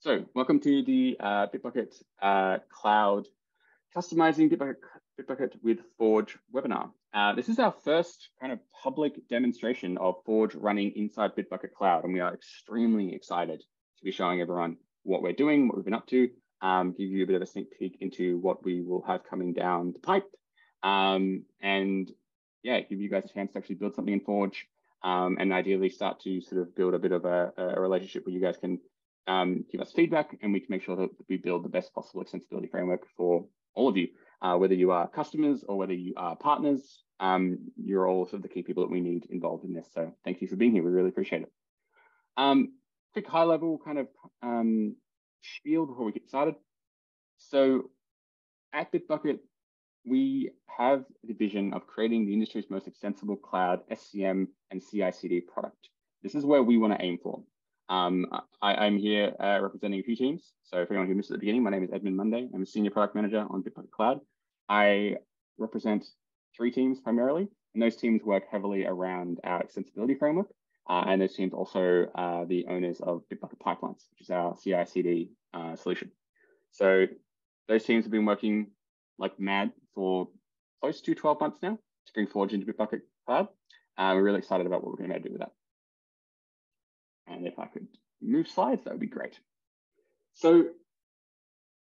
So welcome to the uh, Bitbucket uh, Cloud Customizing Bitbucket, Bitbucket with Forge webinar. Uh, this is our first kind of public demonstration of Forge running inside Bitbucket Cloud, and we are extremely excited to be showing everyone what we're doing, what we've been up to, um, give you a bit of a sneak peek into what we will have coming down the pipe, um, and yeah, give you guys a chance to actually build something in Forge, um, and ideally start to sort of build a bit of a, a relationship where you guys can um, give us feedback and we can make sure that we build the best possible extensibility framework for all of you, uh, whether you are customers or whether you are partners, um, you're all sort of the key people that we need involved in this. So thank you for being here. We really appreciate it. Um, quick high level kind of um, spiel before we get started. So at Bitbucket, we have the vision of creating the industry's most extensible cloud SCM and CI/CD product. This is where we want to aim for. Um, I, am here uh, representing a few teams. So for anyone who missed at the beginning, my name is Edmund Monday. I'm a senior product manager on Bitbucket Cloud. I represent three teams primarily, and those teams work heavily around our extensibility framework. Uh, and those teams also are the owners of Bitbucket Pipelines, which is our CI/CD uh, solution. So those teams have been working like mad for close to 12 months now to bring Forge into Bitbucket Cloud. Uh, we're really excited about what we're going to do with that. And if I could move slides, that would be great. So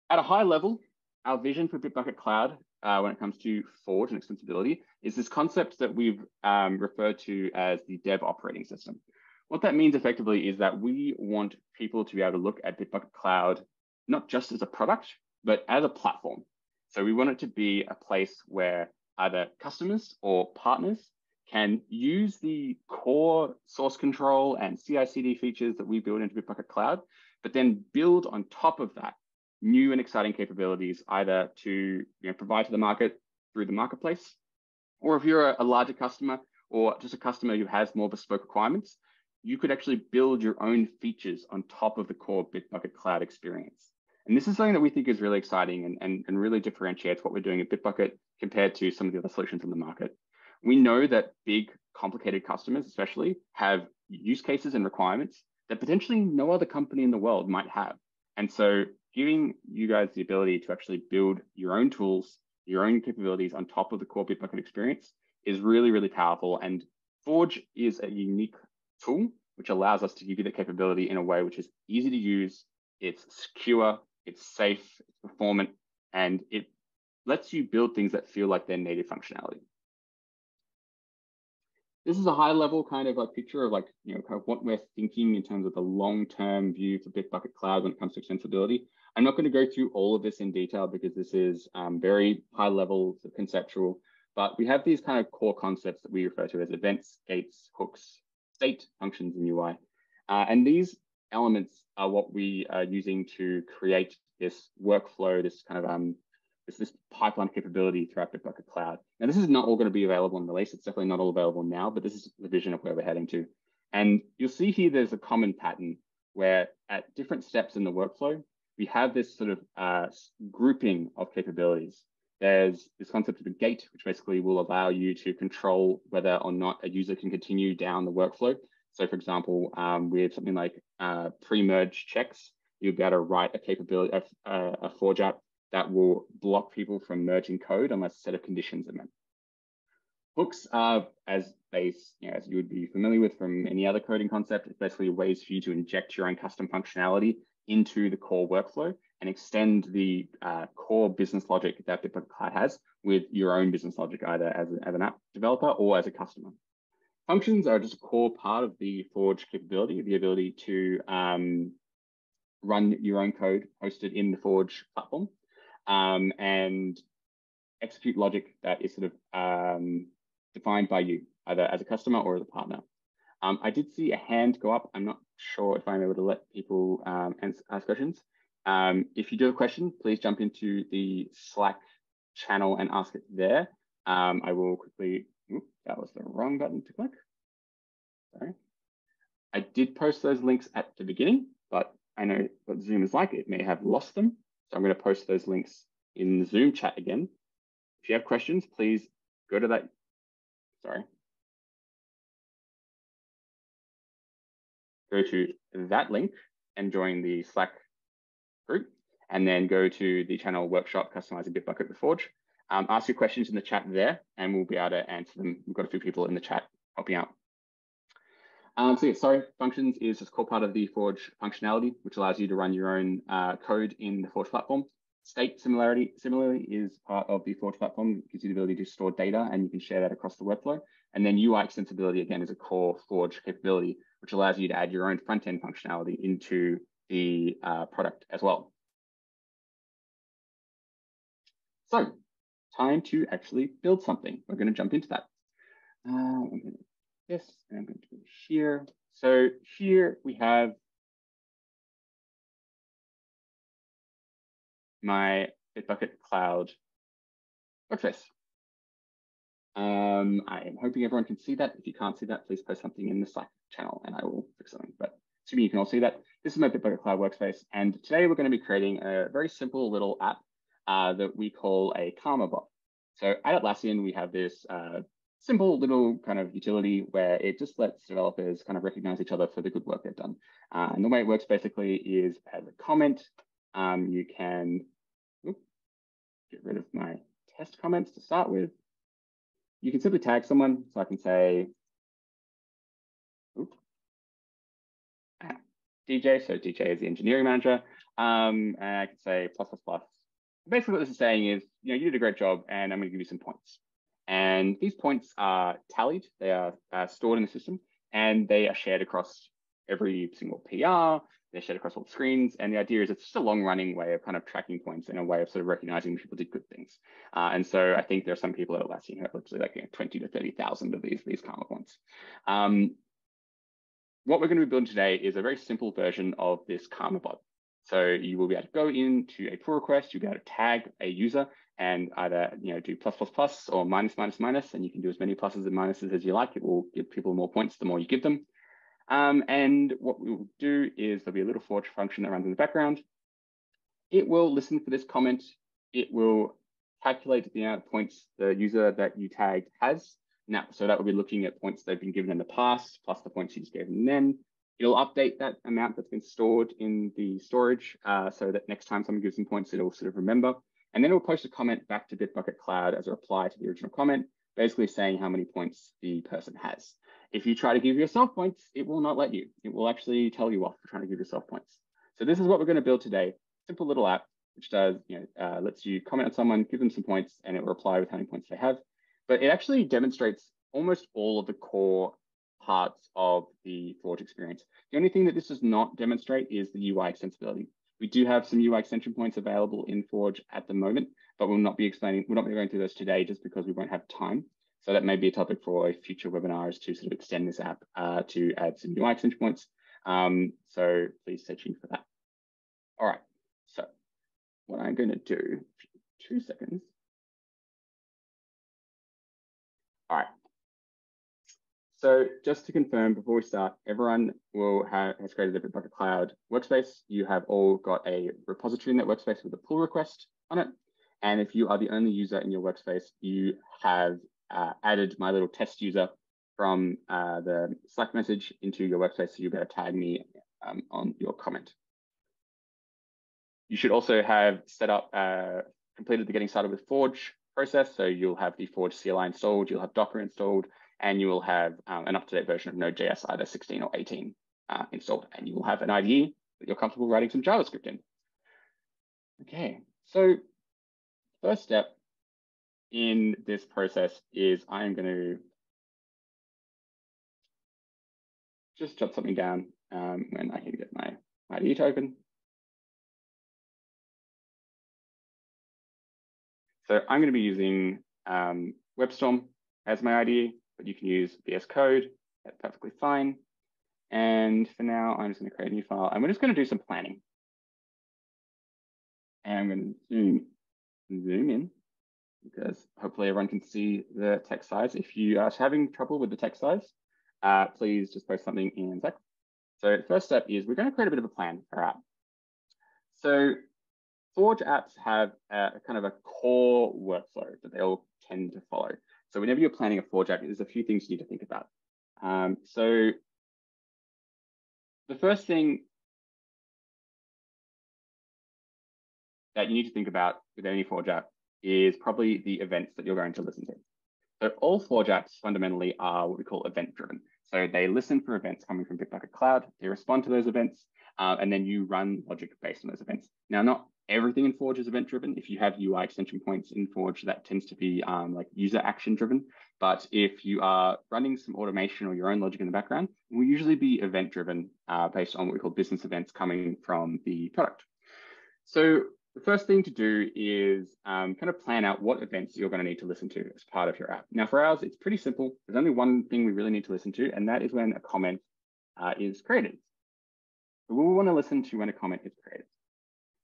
at a high level, our vision for Bitbucket Cloud uh, when it comes to Forge and extensibility is this concept that we've um, referred to as the dev operating system. What that means effectively is that we want people to be able to look at Bitbucket Cloud not just as a product, but as a platform. So we want it to be a place where either customers or partners can use the core source control and CI/CD features that we build into Bitbucket Cloud, but then build on top of that new and exciting capabilities, either to you know, provide to the market through the marketplace, or if you're a, larger customer or just a customer who has more bespoke requirements, you could actually build your own features on top of the core Bitbucket Cloud experience. And this is something that we think is really exciting and, and, and really differentiates what we're doing at Bitbucket compared to some of the other solutions in the market. We know that big, complicated customers, especially, have use cases and requirements that potentially no other company in the world might have. And so, giving you guys the ability to actually build your own tools, your own capabilities on top of the core Bitbucket experience is really, really powerful. And Forge is a unique tool which allows us to give you the capability in a way which is easy to use, it's secure, it's safe, it's performant, and it lets you build things that feel like they're native functionality this is a high level kind of like picture of like, you know, kind of what we're thinking in terms of the long-term view for Bitbucket Cloud when it comes to extensibility. I'm not going to go through all of this in detail because this is um, very high level conceptual, but we have these kind of core concepts that we refer to as events, gates, hooks, state, functions, and UI. Uh, and these elements are what we are using to create this workflow, this kind of um, this, this pipeline capability throughout Bitbucket Cloud. Now, this is not all going to be available in release. It's definitely not all available now, but this is the vision of where we're heading to. And you'll see here there's a common pattern where at different steps in the workflow, we have this sort of uh, grouping of capabilities. There's this concept of a gate, which basically will allow you to control whether or not a user can continue down the workflow. So for example, um, with something like uh, pre-merge checks, you'll be able to write a capability, a, a forge app that will block people from merging code unless a set of conditions are met. Hooks are, as they, you know, as you would be familiar with from any other coding concept, it's basically ways for you to inject your own custom functionality into the core workflow and extend the uh, core business logic that Bitbucket Cloud has with your own business logic, either as, a, as an app developer or as a customer. Functions are just a core part of the Forge capability, the ability to um, run your own code hosted in the Forge platform um, and execute logic that is sort of um, defined by you, either as a customer or as a partner. Um, I did see a hand go up. I'm not sure if I'm able to let people um, ask questions. Um, if you do have a question, please jump into the Slack channel and ask it there. Um, I will quickly, oops, that was the wrong button to click. Sorry. I did post those links at the beginning, but I know what Zoom is like. It may have lost them. So I'm going to post those links in the Zoom chat again. If you have questions, please go to that. Sorry. Go to that link and join the Slack group, and then go to the channel workshop customizing Bitbucket with Forge. Um, ask your questions in the chat there, and we'll be able to answer them. We've got a few people in the chat helping out. Um, so yeah, sorry, functions is just core part of the Forge functionality, which allows you to run your own uh, code in the Forge platform. State similarity similarly is part of the Forge platform. Gives you the ability to store data and you can share that across the workflow. And then UI extensibility again is a core Forge capability, which allows you to add your own front-end functionality into the uh, product as well. So time to actually build something. We're going to jump into that. Uh, this, and I'm going to go here. So here we have my Bitbucket Cloud workspace. Um, I am hoping everyone can see that. If you can't see that, please post something in the Slack channel and I will fix something. But assuming you can all see that, this is my Bitbucket Cloud workspace. And today we're going to be creating a very simple little app uh, that we call a Karma bot. So at Atlassian, we have this uh, simple little kind of utility where it just lets developers kind of recognize each other for the good work they've done. Uh, and the way it works basically is as a comment, um, you can get rid of my test comments to start with. You can simply tag someone. So I can say, DJ, so DJ is the engineering manager. Um, and I can say plus, plus, plus. Basically what this is saying is, you know, you did a great job and I'm gonna give you some points. And these points are tallied, they are stored in the system and they are shared across every single PR, they're shared across all screens. And the idea is it's just a long running way of kind of tracking points and a way of sort of recognizing people did good things. Uh, and so I think there are some people at Atlassian who have literally like you know, 20 to 30,000 of these, these karma points. Um, what we're going to be building today is a very simple version of this karma bot. So you will be able to go into a pull request, you'll be able to tag a user and either you know do plus plus plus or minus minus minus, and you can do as many pluses and minuses as you like. It will give people more points the more you give them. Um, and what we will do is there'll be a little forge function that runs in the background. It will listen for this comment. It will calculate the amount of points the user that you tagged has. Now, so that will be looking at points they've been given in the past, plus the points you just gave them then. It'll update that amount that's been stored in the storage uh, so that next time someone gives them points, it'll sort of remember. And then it'll post a comment back to Bitbucket Cloud as a reply to the original comment, basically saying how many points the person has. If you try to give yourself points, it will not let you. It will actually tell you off for trying to give yourself points. So this is what we're going to build today. Simple little app, which does, you know, uh, lets you comment on someone, give them some points, and it will reply with how many points they have. But it actually demonstrates almost all of the core parts of the Forge experience. The only thing that this does not demonstrate is the UI extensibility. We do have some UI extension points available in Forge at the moment, but we'll not be explaining, we're not going through those today just because we won't have time. So that may be a topic for a future webinar is to sort of extend this app uh, to add some UI extension points. Um, so please stay tuned for that. All right, so what I'm going to do, two seconds. So just to confirm before we start, everyone will have has created a Bitbucket Cloud workspace. You have all got a repository in that workspace with a pull request on it. And if you are the only user in your workspace, you have uh, added my little test user from uh, the Slack message into your workspace, so you better tag me um, on your comment. You should also have set up, uh, completed the getting started with Forge process. So you'll have the Forge CLI installed, you'll have Docker installed, and you will have um, an up-to-date version of Node.js, either 16 or 18 uh, installed, and you will have an IDE that you're comfortable writing some JavaScript in. Okay, so first step in this process is I'm going to just jot something down um, when I can get my IDE to open. So I'm going to be using um, WebStorm as my IDE, but you can use VS Code. That's perfectly fine. And for now, I'm just going to create a new file. And we're just going to do some planning. And I'm going to zoom, zoom in because hopefully everyone can see the text size. If you are having trouble with the text size, uh, please just post something in Slack. So first step is we're going to create a bit of a plan for our app. So Forge apps have a, kind of a core workflow that they all tend to follow. So whenever you're planning a app, there's a few things you need to think about. Um, so the first thing that you need to think about with any app is probably the events that you're going to listen to. So all apps fundamentally are what we call event driven. So they listen for events coming from Bitbucket Cloud, they respond to those events, uh, and then you run logic based on those events. Now, not everything in Forge is event driven. If you have UI extension points in Forge, that tends to be um, like user action driven. But if you are running some automation or your own logic in the background, will usually be event driven uh, based on what we call business events coming from the product. So the first thing to do is um, kind of plan out what events you're going to need to listen to as part of your app. Now, for ours, it's pretty simple. There's only one thing we really need to listen to, and that is when a comment uh, is created. So we want to listen to when a comment is created.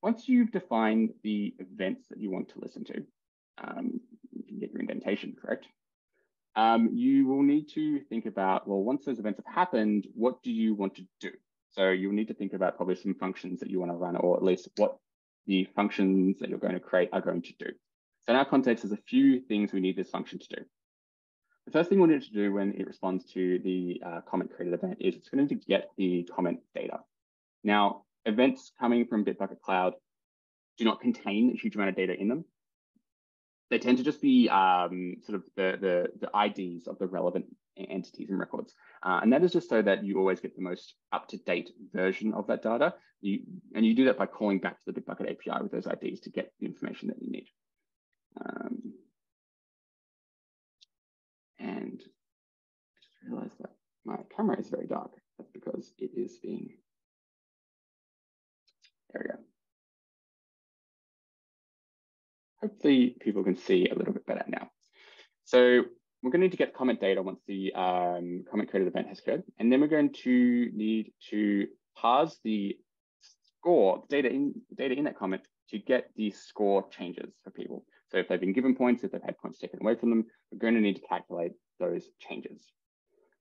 Once you've defined the events that you want to listen to, um, you can get your indentation correct. Um, you will need to think about, well, once those events have happened, what do you want to do? So you'll need to think about probably some functions that you want to run, or at least what the functions that you're going to create are going to do. So in our context, there's a few things we need this function to do. The first thing we need to do when it responds to the uh, comment created event is it's going to get the comment data. Now, events coming from Bitbucket Cloud do not contain a huge amount of data in them. They tend to just be um, sort of the, the, the IDs of the relevant entities and records. Uh, and that is just so that you always get the most up-to-date version of that data. You, and you do that by calling back to the Bitbucket API with those IDs to get the information that you need. Um, and I just realized that my camera is very dark. That's because it is being, there we go. Hopefully people can see a little bit better now. So we're going to need to get comment data once the um, comment created event has occurred. And then we're going to need to parse the score, data in, data in that comment to get the score changes for people. So if they've been given points, if they've had points taken away from them, we're going to need to calculate those changes.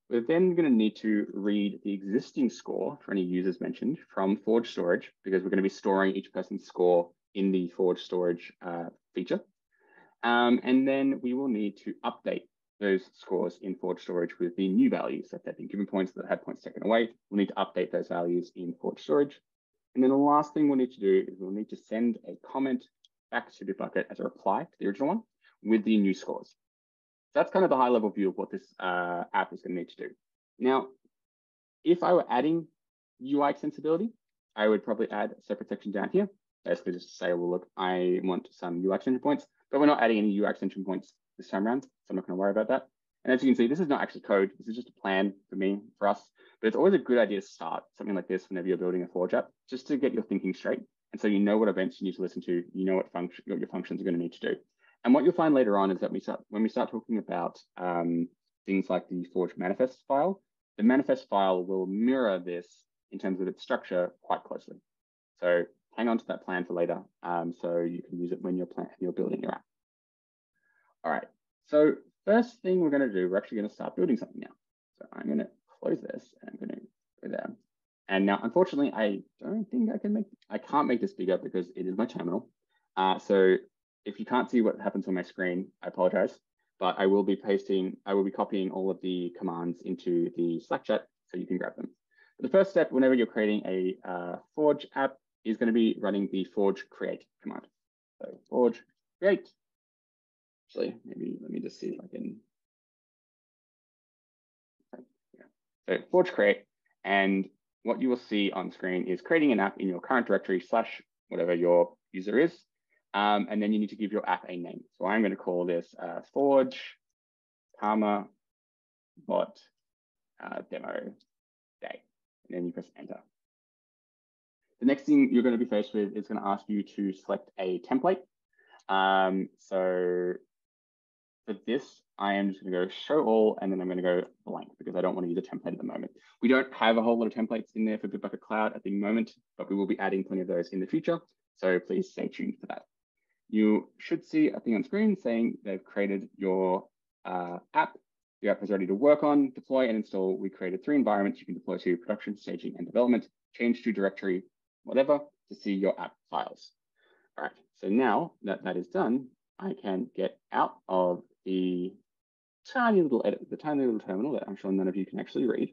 We're then going to need to read the existing score for any users mentioned from Forge storage, because we're going to be storing each person's score in the Forge storage uh, feature. Um, and then we will need to update those scores in Forge storage with the new values. So if they've been given points that had points taken away, we'll need to update those values in Forge storage. And then the last thing we'll need to do is we'll need to send a comment back to Bitbucket as a reply to the original one with the new scores. That's kind of the high level view of what this uh, app is going to need to do. Now, if I were adding UI extensibility, I would probably add a separate section down here, basically just to say, well, look, I want some UI extension points, but we're not adding any UI extension points this time around, so I'm not going to worry about that. And as you can see, this is not actually code. This is just a plan for me, for us. But it's always a good idea to start something like this whenever you're building a Forge app, just to get your thinking straight. And so you know what events you need to listen to, you know what function what your functions are going to need to do. And what you'll find later on is that we start when we start talking about um, things like the Forge manifest file, the manifest file will mirror this in terms of its structure quite closely. So hang on to that plan for later, um, so you can use it when you're plan you're building your app. All right. So first thing we're going to do, we're actually going to start building something now. So I'm going to close this and I'm going to go there. And now, unfortunately, I don't think I can make, I can't make this bigger because it is my terminal. Uh, so if you can't see what happens on my screen, I apologize, but I will be pasting, I will be copying all of the commands into the Slack chat so you can grab them. But the first step, whenever you're creating a uh, Forge app, is going to be running the Forge create command. So Forge create Actually, maybe let me just see if I can. Yeah. So Forge create, and what you will see on screen is creating an app in your current directory slash whatever your user is. Um, and then you need to give your app a name. So I'm going to call this uh, Forge Karma Bot uh, Demo Day. And then you press enter. The next thing you're going to be faced with is going to ask you to select a template. Um, so for this, I am just going to go show all, and then I'm going to go blank because I don't want to use a template at the moment. We don't have a whole lot of templates in there for Bitbucket Cloud at the moment, but we will be adding plenty of those in the future. So please stay tuned for that. You should see a thing on screen saying they've created your uh, app. Your app is ready to work on, deploy, and install. We created three environments you can deploy to production, staging, and development, change to directory, whatever, to see your app files. All right, so now that that is done, I can get out of the tiny little edit, the tiny little terminal that I'm sure none of you can actually read.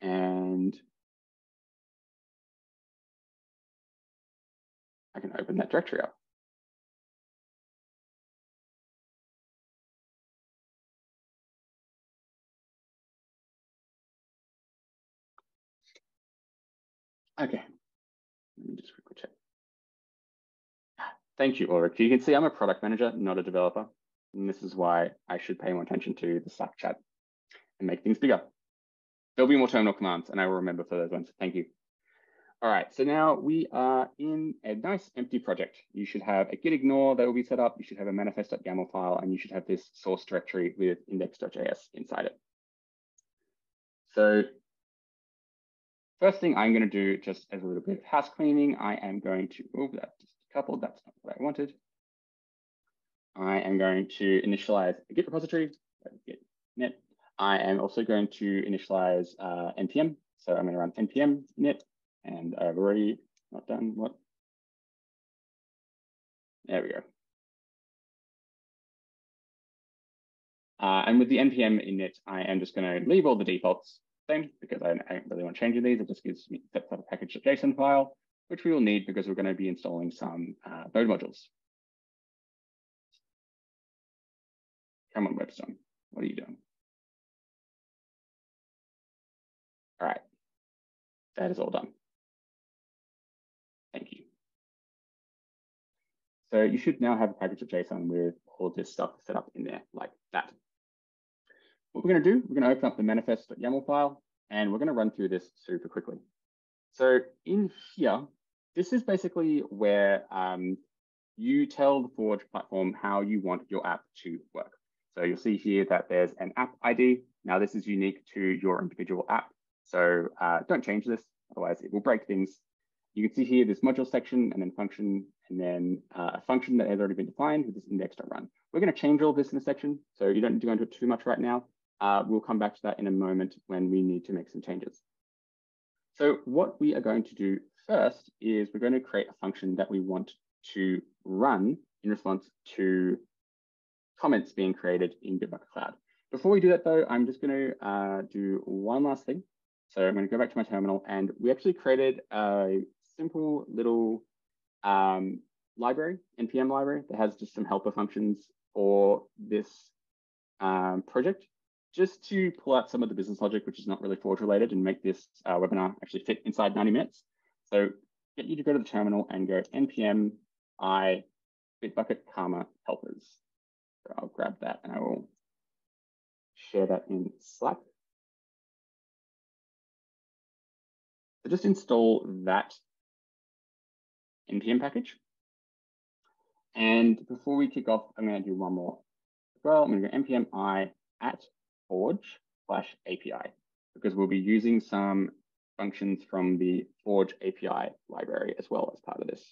And I can open open that directory up. Okay, let me just quickly check. Thank you, Ulrich. You can see I'm a product manager, not a developer. And this is why I should pay more attention to the Slack chat and make things bigger. There'll be more terminal commands and I will remember for those ones. Thank you. All right, so now we are in a nice empty project. You should have a git ignore that will be set up. You should have a manifest.yaml file, and you should have this source directory with index.js inside it. So first thing I'm going to do, just as a little bit of house cleaning, I am going to, oh, that's just a couple, that's not what I wanted. I am going to initialize a Git repository, git init. I am also going to initialize uh, npm. So I'm going to run npm init, and I've already not done what? There we go. Uh, and with the npm init, I am just going to leave all the defaults same because I, don't really want to change these. It just gives me sets up a package.json file, which we will need because we're going to be installing some uh, node modules. Come on, WebStorm. What are you doing? All right. That is all done. Thank you. So you should now have a package of JSON with all this stuff set up in there like that. What we're going to do, we're going to open up the manifest.yaml file, and we're going to run through this super quickly. So in here, this is basically where um, you tell the Forge platform how you want your app to work. So you'll see here that there's an app ID. Now this is unique to your individual app. So uh, don't change this, otherwise it will break things. You can see here this module section and then function and then uh, a function that has already been defined with this index.run. We're going to change all this in a section, so you don't need to go into it too much right now. Uh, we'll come back to that in a moment when we need to make some changes. So what we are going to do first is we're going to create a function that we want to run in response to comments being created in Bitbucket Cloud. Before we do that though, I'm just going to uh, do one last thing. So I'm going to go back to my terminal and we actually created a simple little um, library, NPM library that has just some helper functions for this um, project just to pull out some of the business logic, which is not really Forge related, and make this uh, webinar actually fit inside 90 minutes. So get you to go to the terminal and go npm i bitbucket karma helpers. So I'll grab that and I will share that in Slack. So just install that npm package. And before we kick off, I'm going to do one more as well. I'm going to go npm i at Forge slash API because we'll be using some functions from the Forge API library as well as part of this.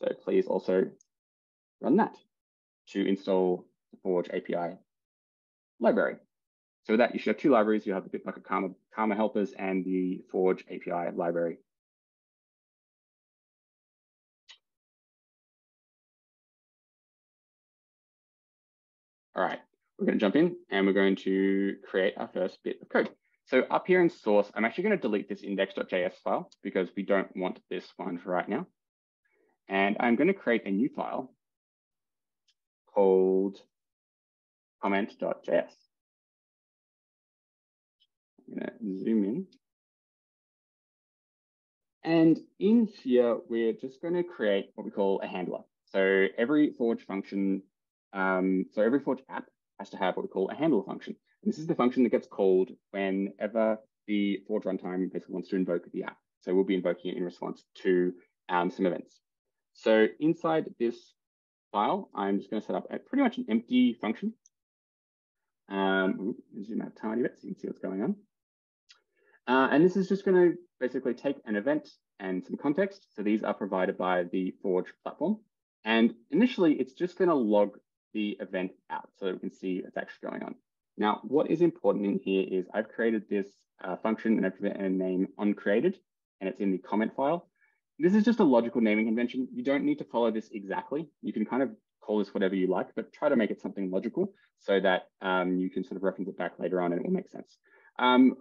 So please also run that to install the Forge API library. So with that, you should have two libraries. You have the Bitbucket Karma, Karma helpers and the Forge API library. All right, we're going to jump in and we're going to create our first bit of code. So up here in source, I'm actually going to delete this index.js file because we don't want this one for right now. And I'm going to create a new file called comment.js. I'm going to zoom in. And in here, we're just going to create what we call a handler. So every Forge function, um, so every Forge app has to have what we call a handle function. And this is the function that gets called whenever the Forge runtime basically wants to invoke the app. So we'll be invoking it in response to um, some events. So inside this file, I'm just going to set up a pretty much an empty function. Um, zoom out a tiny bit so you can see what's going on. Uh, and this is just going to basically take an event and some context. So these are provided by the Forge platform. And initially, it's just going to log the event out so that we can see what's actually going on. Now, what is important in here is I've created this uh, function and I've given it a name on created, and it's in the comment file. This is just a logical naming convention. You don't need to follow this exactly. You can kind of call this whatever you like, but try to make it something logical so that um, you can sort of reference it back later on and it will make sense. Um,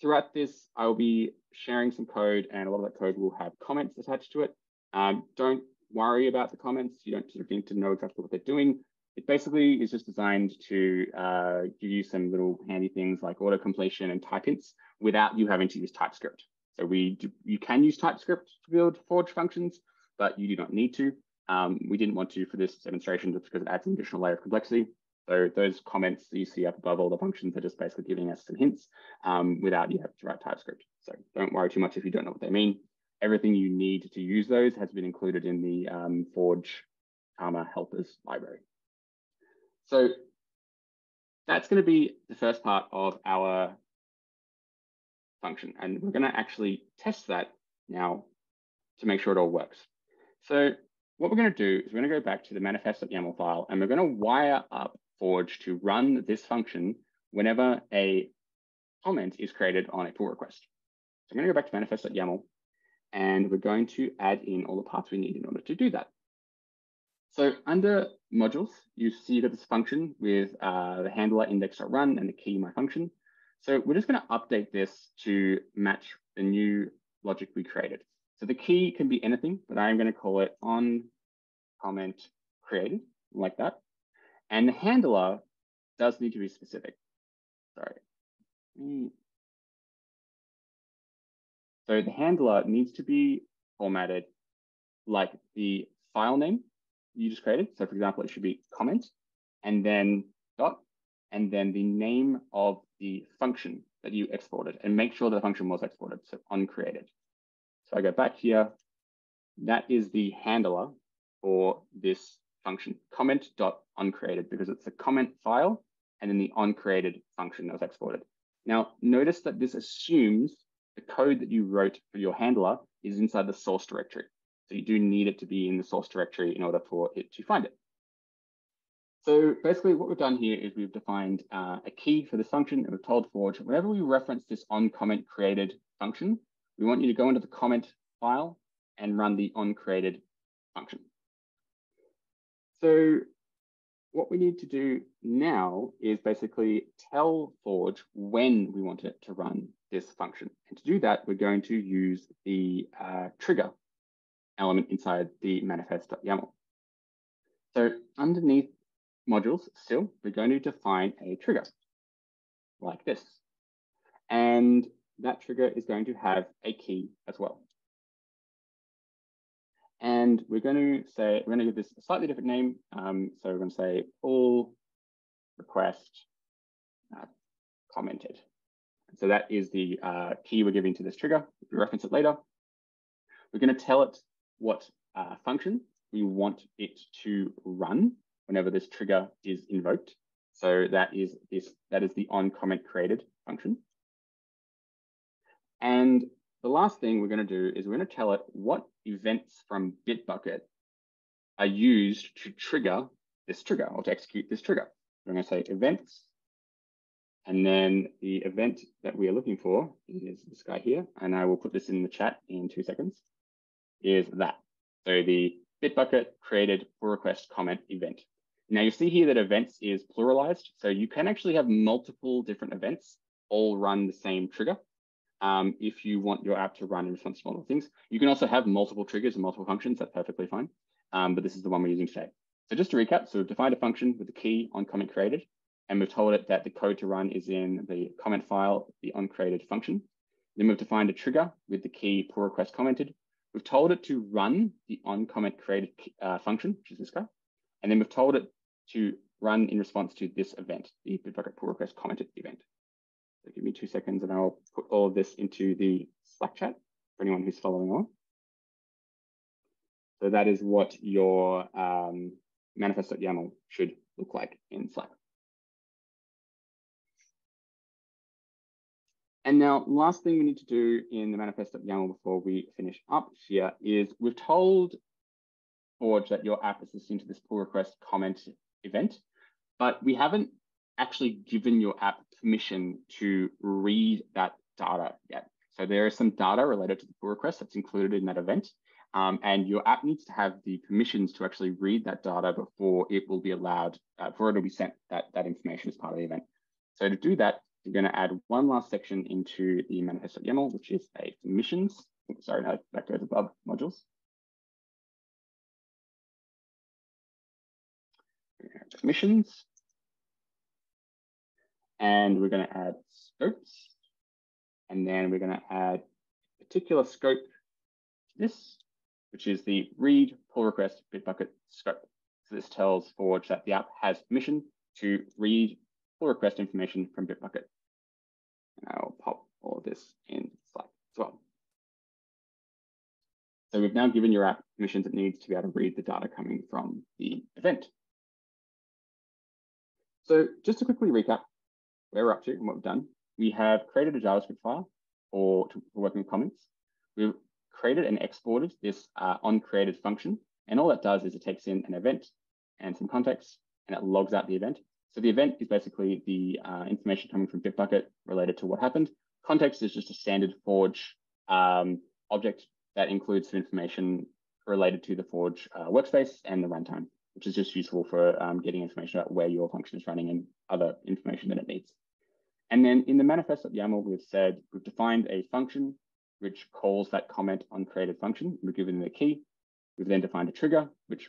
throughout this, I'll be sharing some code and a lot of that code will have comments attached to it. Um, don't worry about the comments. You don't sort of need to know exactly what they're doing. It basically is just designed to uh, give you some little handy things like auto completion and type hints without you having to use TypeScript. So we do, you can use TypeScript to build Forge functions, but you do not need to. Um, we didn't want to for this demonstration just because it adds an additional layer of complexity. So those comments that you see up above all the functions are just basically giving us some hints um, without you having to write TypeScript. So don't worry too much if you don't know what they mean. Everything you need to use those has been included in the um, Forge Karma helpers library. So that's going to be the first part of our function. And we're going to actually test that now to make sure it all works. So what we're going to do is we're going to go back to the manifest.yaml file and we're going to wire up Forge to run this function whenever a comment is created on a pull request. So I'm going to go back to manifest.yaml and we're going to add in all the parts we need in order to do that. So under modules, you see that this function with uh, the handler index.run and the key my function. So we're just going to update this to match the new logic we created. So the key can be anything, but I'm going to call it on comment created like that. And the handler does need to be specific. Sorry. So the handler needs to be formatted like the file name you just created. So for example, it should be comment and then dot, and then the name of the function that you exported and make sure the function was exported, so onCreated. So I go back here, that is the handler for this function, comment dot onCreated, because it's a comment file and then the onCreated function that was exported. Now, notice that this assumes the code that you wrote for your handler is inside the source directory. So you do need it to be in the source directory in order for it to find it. So basically what we've done here is we've defined uh, a key for this function and we've told Forge, whenever we reference this on comment created function, we want you to go into the comment file and run the on created function. So what we need to do now is basically tell Forge when we want it to run this function. And to do that, we're going to use the uh, trigger element inside the manifest.yaml. So underneath modules still, we're going to define a trigger like this. And that trigger is going to have a key as well. And we're going to say, we're going to give this a slightly different name. Um, so we're going to say pull request uh, commented. So that is the uh, key we're giving to this trigger. We reference it later. We're going to tell it what uh, function we want it to run whenever this trigger is invoked. So that is this, that is the on comment created function. And the last thing we're going to do is we're going to tell it what events from Bitbucket are used to trigger this trigger or to execute this trigger. We're going to say events. And then the event that we are looking for is this guy here. And I will put this in the chat in two seconds is that. So the Bitbucket created pull request comment event. Now you see here that events is pluralized. So you can actually have multiple different events all run the same trigger. Um, if you want your app to run in response to multiple things, you can also have multiple triggers and multiple functions. That's perfectly fine. Um, but this is the one we're using today. So just to recap, so we've defined a function with the key on comment created, and we've told it that the code to run is in the comment file, the onCreated function. Then we've defined a trigger with the key pull request commented. We've told it to run the onComment created uh, function, which is this guy. And then we've told it to run in response to this event, the Bitbucket pull request commented event. So give me two seconds and I'll put all of this into the Slack chat for anyone who's following on. So that is what your um, manifest.yaml should look like in Slack. And now last thing we need to do in the manifest.yaml before we finish up here is we've told Forge that your app is listening to this pull request comment event, but we haven't actually given your app permission to read that data yet. So there is some data related to the pull request that's included in that event. Um, and your app needs to have the permissions to actually read that data before it will be allowed, uh, before it will be sent that, that information as part of the event. So to do that, I'm going to add one last section into the manifest.yml, which is a permissions. Sorry, no, that goes above modules. Permissions. And we're going to add scopes. And then we're going to add a particular scope to this, which is the read pull request Bitbucket scope. So this tells Forge that the app has permission to read pull request information from Bitbucket. And I'll pop all this in Slack as well. So we've now given your app permissions it needs to be able to read the data coming from the event. So just to quickly recap where we're up to and what we've done, we have created a JavaScript file for, to, for working with comments. We've created and exported this uh, onCreated function. And all that does is it takes in an event and some context, and it logs out the event. So the event is basically the uh, information coming from Bitbucket related to what happened. Context is just a standard Forge um, object that includes some information related to the Forge uh, workspace and the runtime, which is just useful for um, getting information about where your function is running and other information that it needs. And then in the manifest.yaml, we've said we've defined a function which calls that comment on created function. We've given the key. We've then defined a trigger, which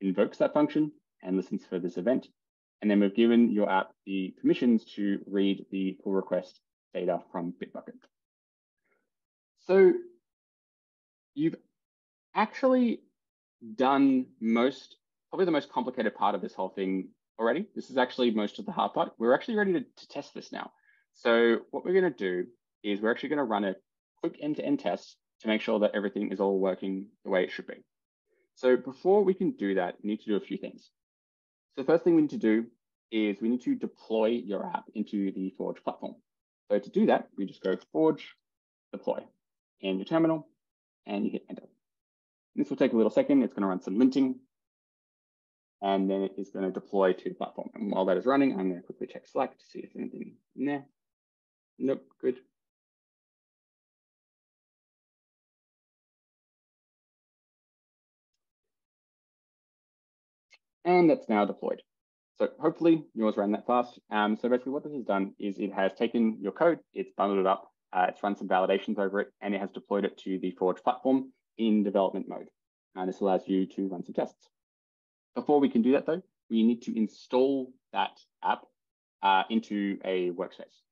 invokes that function and listens for this event. And then we've given your app the permissions to read the pull request data from Bitbucket. So you've actually done most, probably the most complicated part of this whole thing already. This is actually most of the hard part. We're actually ready to, to test this now. So what we're going to do is we're actually going to run a quick end-to-end -end test to make sure that everything is all working the way it should be. So before we can do that, we need to do a few things. So the first thing we need to do is we need to deploy your app into the Forge platform. So to do that, we just go Forge, deploy in your terminal, and you hit enter. This will take a little second. It's going to run some linting, and then it is going to deploy to the platform. And while that is running, I'm going to quickly check Slack to see if anything in there. Nope, good. And that's now deployed. So hopefully yours ran that fast. Um, so basically what this has done is it has taken your code, it's bundled it up, uh, it's run some validations over it, and it has deployed it to the Forge platform in development mode. And this allows you to run some tests. Before we can do that though, we need to install that app uh, into a workspace.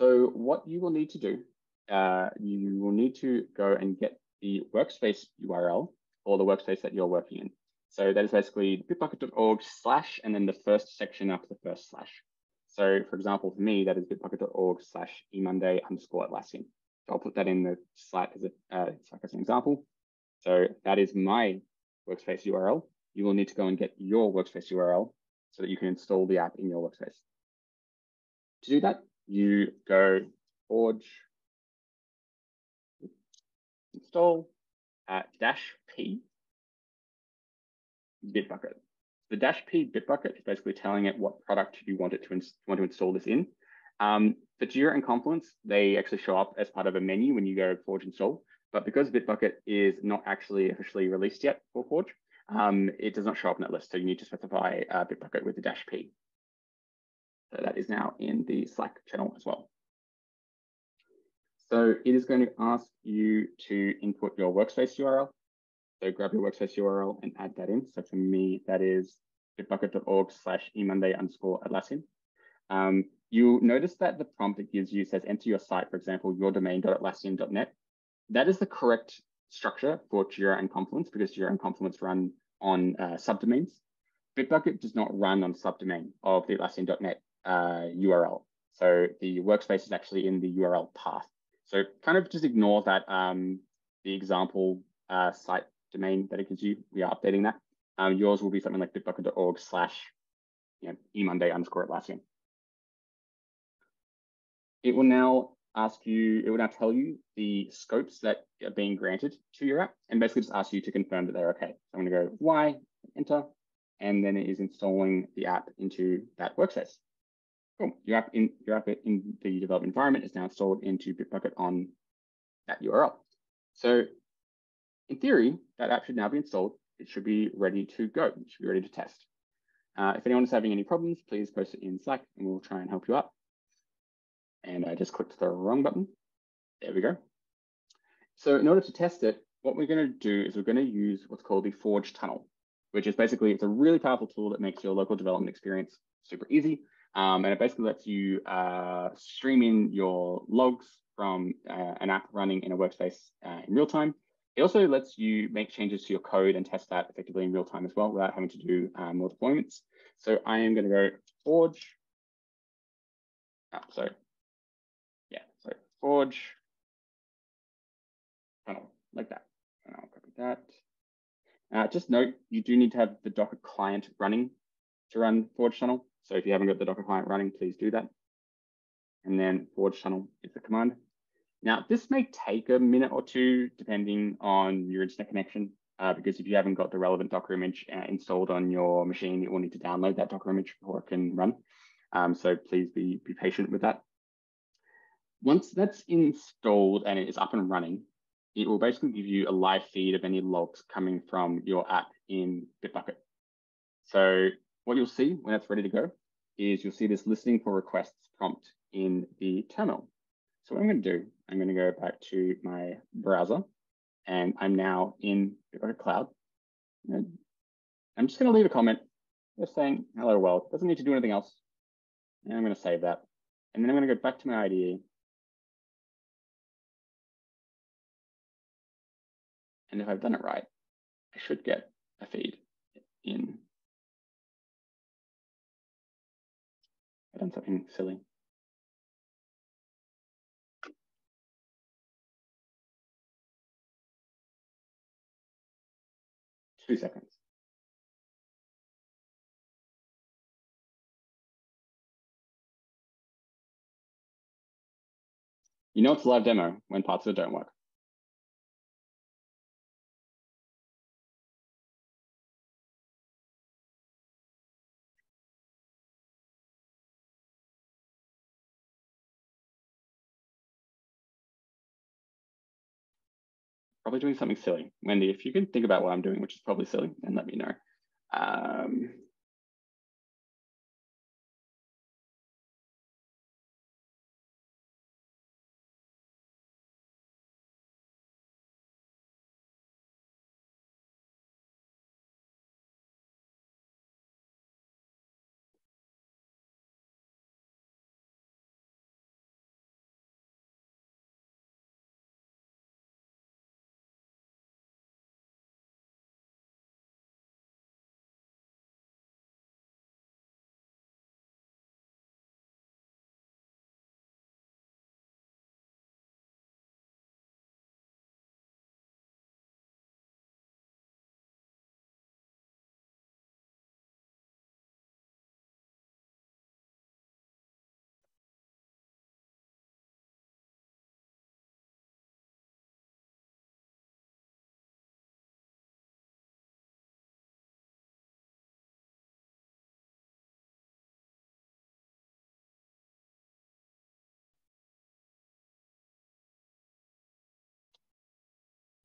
So what you will need to do, uh, you will need to go and get the workspace URL or the workspace that you're working in. So that is basically bitbucket.org slash and then the first section after the first slash. So for example, for me, that is bitbucket.org slash emonday underscore Atlassian. So I'll put that in the slide as, a, uh, as an example. So that is my workspace URL. You will need to go and get your workspace URL so that you can install the app in your workspace. To do that, you go forge install at dash p Bitbucket. The dash P Bitbucket is basically telling it what product you want it to want to install this in. Um, for Jira and Confluence, they actually show up as part of a menu when you go Forge install. But because Bitbucket is not actually officially released yet for Forge, um, it does not show up in that list. So you need to specify uh, Bitbucket with the dash P. So that is now in the Slack channel as well. So it is going to ask you to input your workspace URL. So grab your workspace URL and add that in. So for me, that is bitbucket.org slash emonday underscore Atlassian. Um, you'll notice that the prompt it gives you says enter your site, for example, your yourdomain.atlassian.net. That is the correct structure for Jira and Confluence because Jira and Confluence run on uh, subdomains. Bitbucket does not run on subdomain of the Atlassian.net uh, URL. So the workspace is actually in the URL path. So kind of just ignore that um, the example uh, site domain that it gives you. We are updating that. Um, yours will be something like bitbucket.org slash you know, emonday underscore Atlassian. It will now ask you, it will now tell you the scopes that are being granted to your app and basically just ask you to confirm that they're okay. So I'm gonna go Y, enter, and then it is installing the app into that workspace. Cool. Your app in your app in the development environment is now installed into Bitbucket on that URL. So in theory, that app should now be installed. It should be ready to go. It should be ready to test. Uh, if anyone is having any problems, please post it in Slack and we'll try and help you out. And I just clicked the wrong button. There we go. So in order to test it, what we're going to do is we're going to use what's called the Forge tunnel. which is basically it's a really powerful tool that makes your local development experience super easy. Um, and it basically lets you uh, stream in your logs from uh, an app running in a workspace uh, in real time. It also lets you make changes to your code and test that effectively in real time as well without having to do uh, more deployments. So I am going to go Forge. Oh, sorry. Yeah, so Forge tunnel like that. And I'll copy that. Uh, just note, you do need to have the Docker client running to run Forge tunnel. So if you haven't got the Docker client running, please do that. And then Forge tunnel is the command. Now, this may take a minute or two, depending on your internet connection, uh, because if you haven't got the relevant Docker image uh, installed on your machine, you will need to download that Docker image before it can run. Um, so please be, be patient with that. Once that's installed and it is up and running, it will basically give you a live feed of any logs coming from your app in Bitbucket. So what you'll see when it's ready to go is you'll see this listening for requests prompt in the terminal. So what I'm going to do, I'm going to go back to my browser and I'm now in Bitbucket Cloud. And I'm just going to leave a comment just saying, hello world, doesn't need to do anything else. And I'm going to save that. And then I'm going to go back to my IDE And if I've done it right, I should get a feed in. I've done something silly. Two seconds. You know it's a live demo when parts of it don't work. Probably doing something silly. Wendy, if you can think about what I'm doing, which is probably silly, then let me know. Um,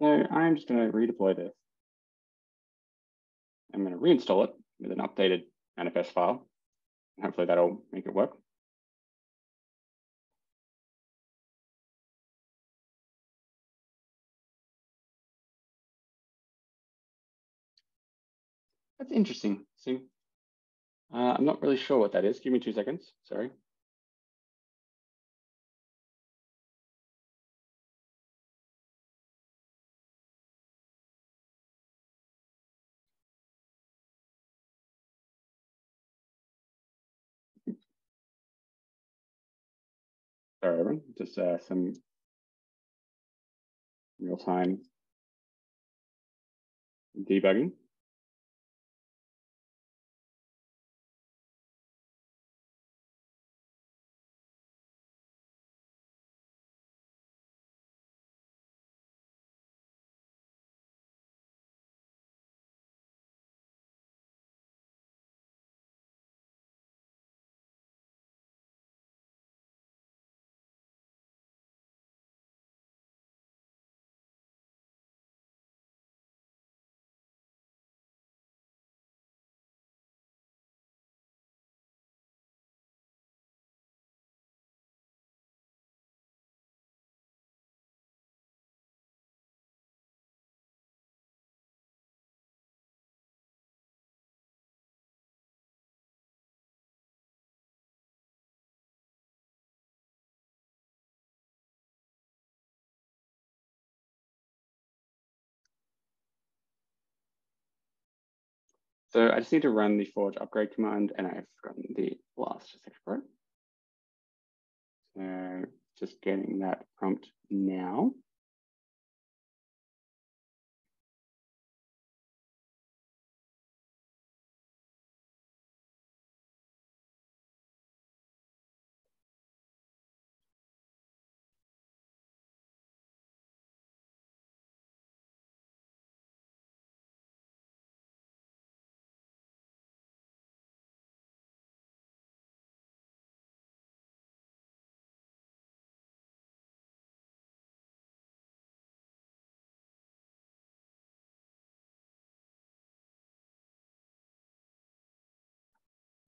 So I'm just going to redeploy this. I'm going to reinstall it with an updated manifest file. And hopefully that'll make it work. That's interesting. See, uh, I'm not really sure what that is. Give me two seconds. Sorry. Everyone. Just uh, some real-time debugging. So I just need to run the forge upgrade command and I've forgotten the last section for it. So just getting that prompt now.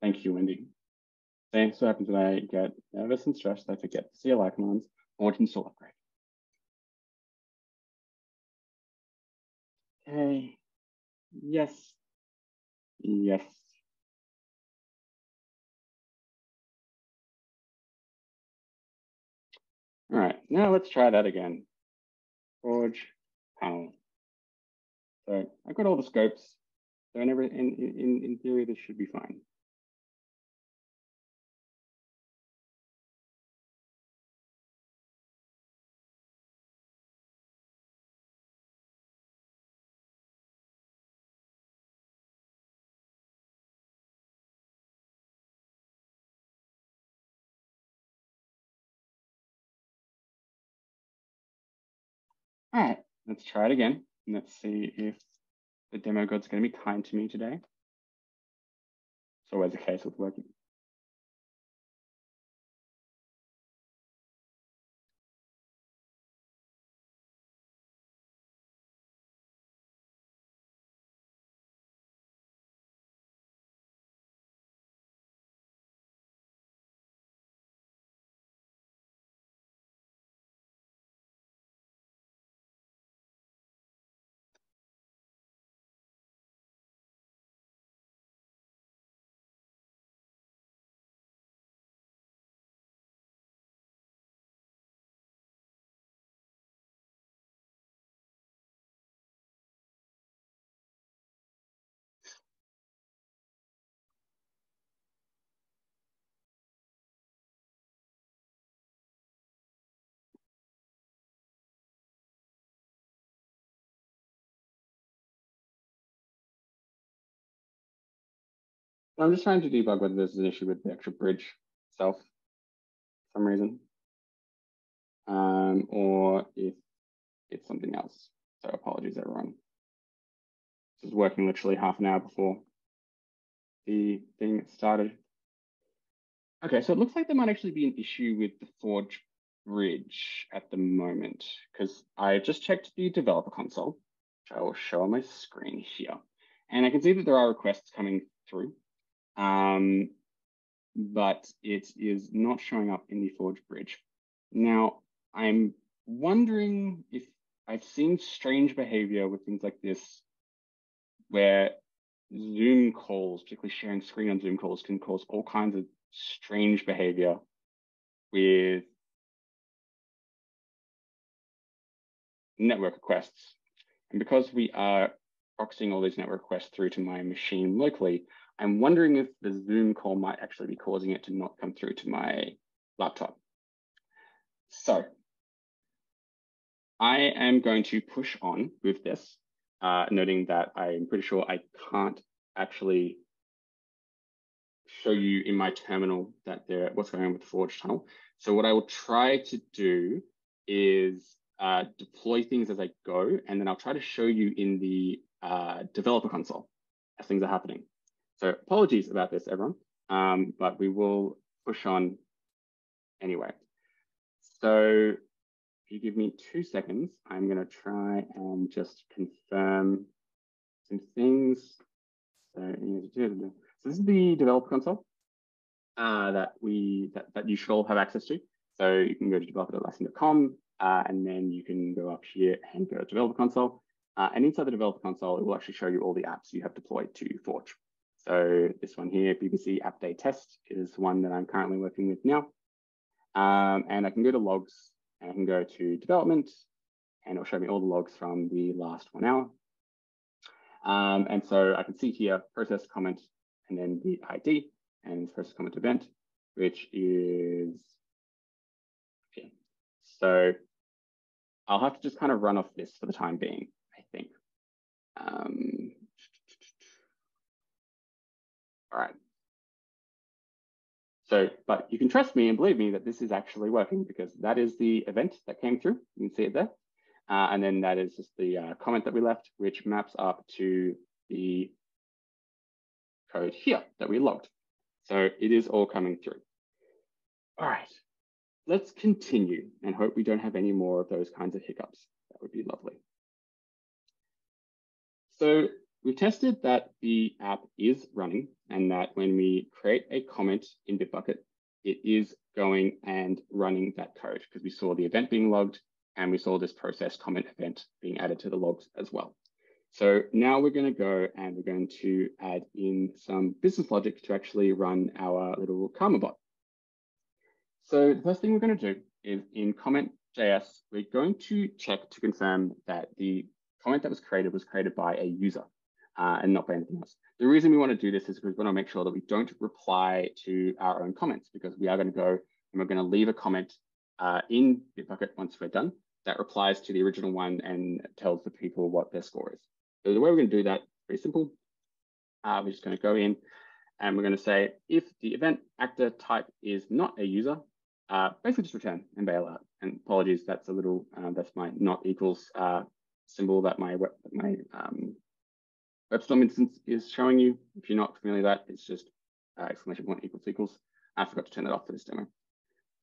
Thank you, Wendy. Thanks. So happens when I get nervous and stressed, I forget the CLI commands or to install upgrade. Okay. Yes. Yes. All right, now let's try that again. Forge tunnel. So I've got all the scopes. So in, every, in, in, in theory, this should be fine. All right, let's try it again. And let's see if the demo god's going to be kind to me today. It's always the case with working. I'm just trying to debug whether there's an issue with the actual bridge itself for some reason, um, or if it's something else. So apologies, everyone. This is working literally half an hour before the thing started. Okay, so it looks like there might actually be an issue with the Forge bridge at the moment, because I just checked the developer console, which I will show on my screen here. And I can see that there are requests coming through um, but it is not showing up in the Forge bridge. Now, I'm wondering if I've seen strange behavior with things like this, where Zoom calls, particularly sharing screen on Zoom calls, can cause all kinds of strange behavior with network requests. And because we are proxying all these network requests through to my machine locally, I'm wondering if the Zoom call might actually be causing it to not come through to my laptop. So I am going to push on with this, uh, noting that I'm pretty sure I can't actually show you in my terminal that there what's going on with the Forge tunnel. So what I will try to do is uh, deploy things as I go, and then I'll try to show you in the uh, developer console as things are happening. So apologies about this, everyone, um, but we will push on anyway. So if you give me two seconds, I'm going to try and just confirm some things. So, so this is the developer console uh, that we that, that you should all have access to. So you can go to developer.atlassian.com uh, and then you can go up here and go to developer console. Uh, and inside the developer console, it will actually show you all the apps you have deployed to Forge. So this one here, BBC App Day Test, is one that I'm currently working with now. Um, and I can go to logs and I can go to development and it'll show me all the logs from the last one hour. Um, and so I can see here process comment and then the ID and process comment event, which is okay. So I'll have to just kind of run off this for the time being, I think. Um, all right. So, but you can trust me and believe me that this is actually working because that is the event that came through. You can see it there. Uh, and then that is just the uh, comment that we left, which maps up to the code here that we logged. So it is all coming through. All right, let's continue and hope we don't have any more of those kinds of hiccups. That would be lovely. So we tested that the app is running and that when we create a comment in Bitbucket, it is going and running that code because we saw the event being logged and we saw this process comment event being added to the logs as well. So now we're going to go and we're going to add in some business logic to actually run our little Karma bot. So the first thing we're going to do is in comment.js, we're going to check to confirm that the comment that was created was created by a user uh, and not by anything else. The reason we want to do this is because we want to make sure that we don't reply to our own comments because we are going to go and we're going to leave a comment uh, in Bitbucket once we're done that replies to the original one and tells the people what their score is. So the way we're going to do that, very simple. Uh, we're just going to go in and we're going to say if the event actor type is not a user, uh, basically just return and bail out. And apologies, that's a little, uh, that's my not equals uh, symbol that my my um, WebStorm instance is showing you. If you're not familiar with that, it's just uh, exclamation point equals equals. I forgot to turn that off for this demo.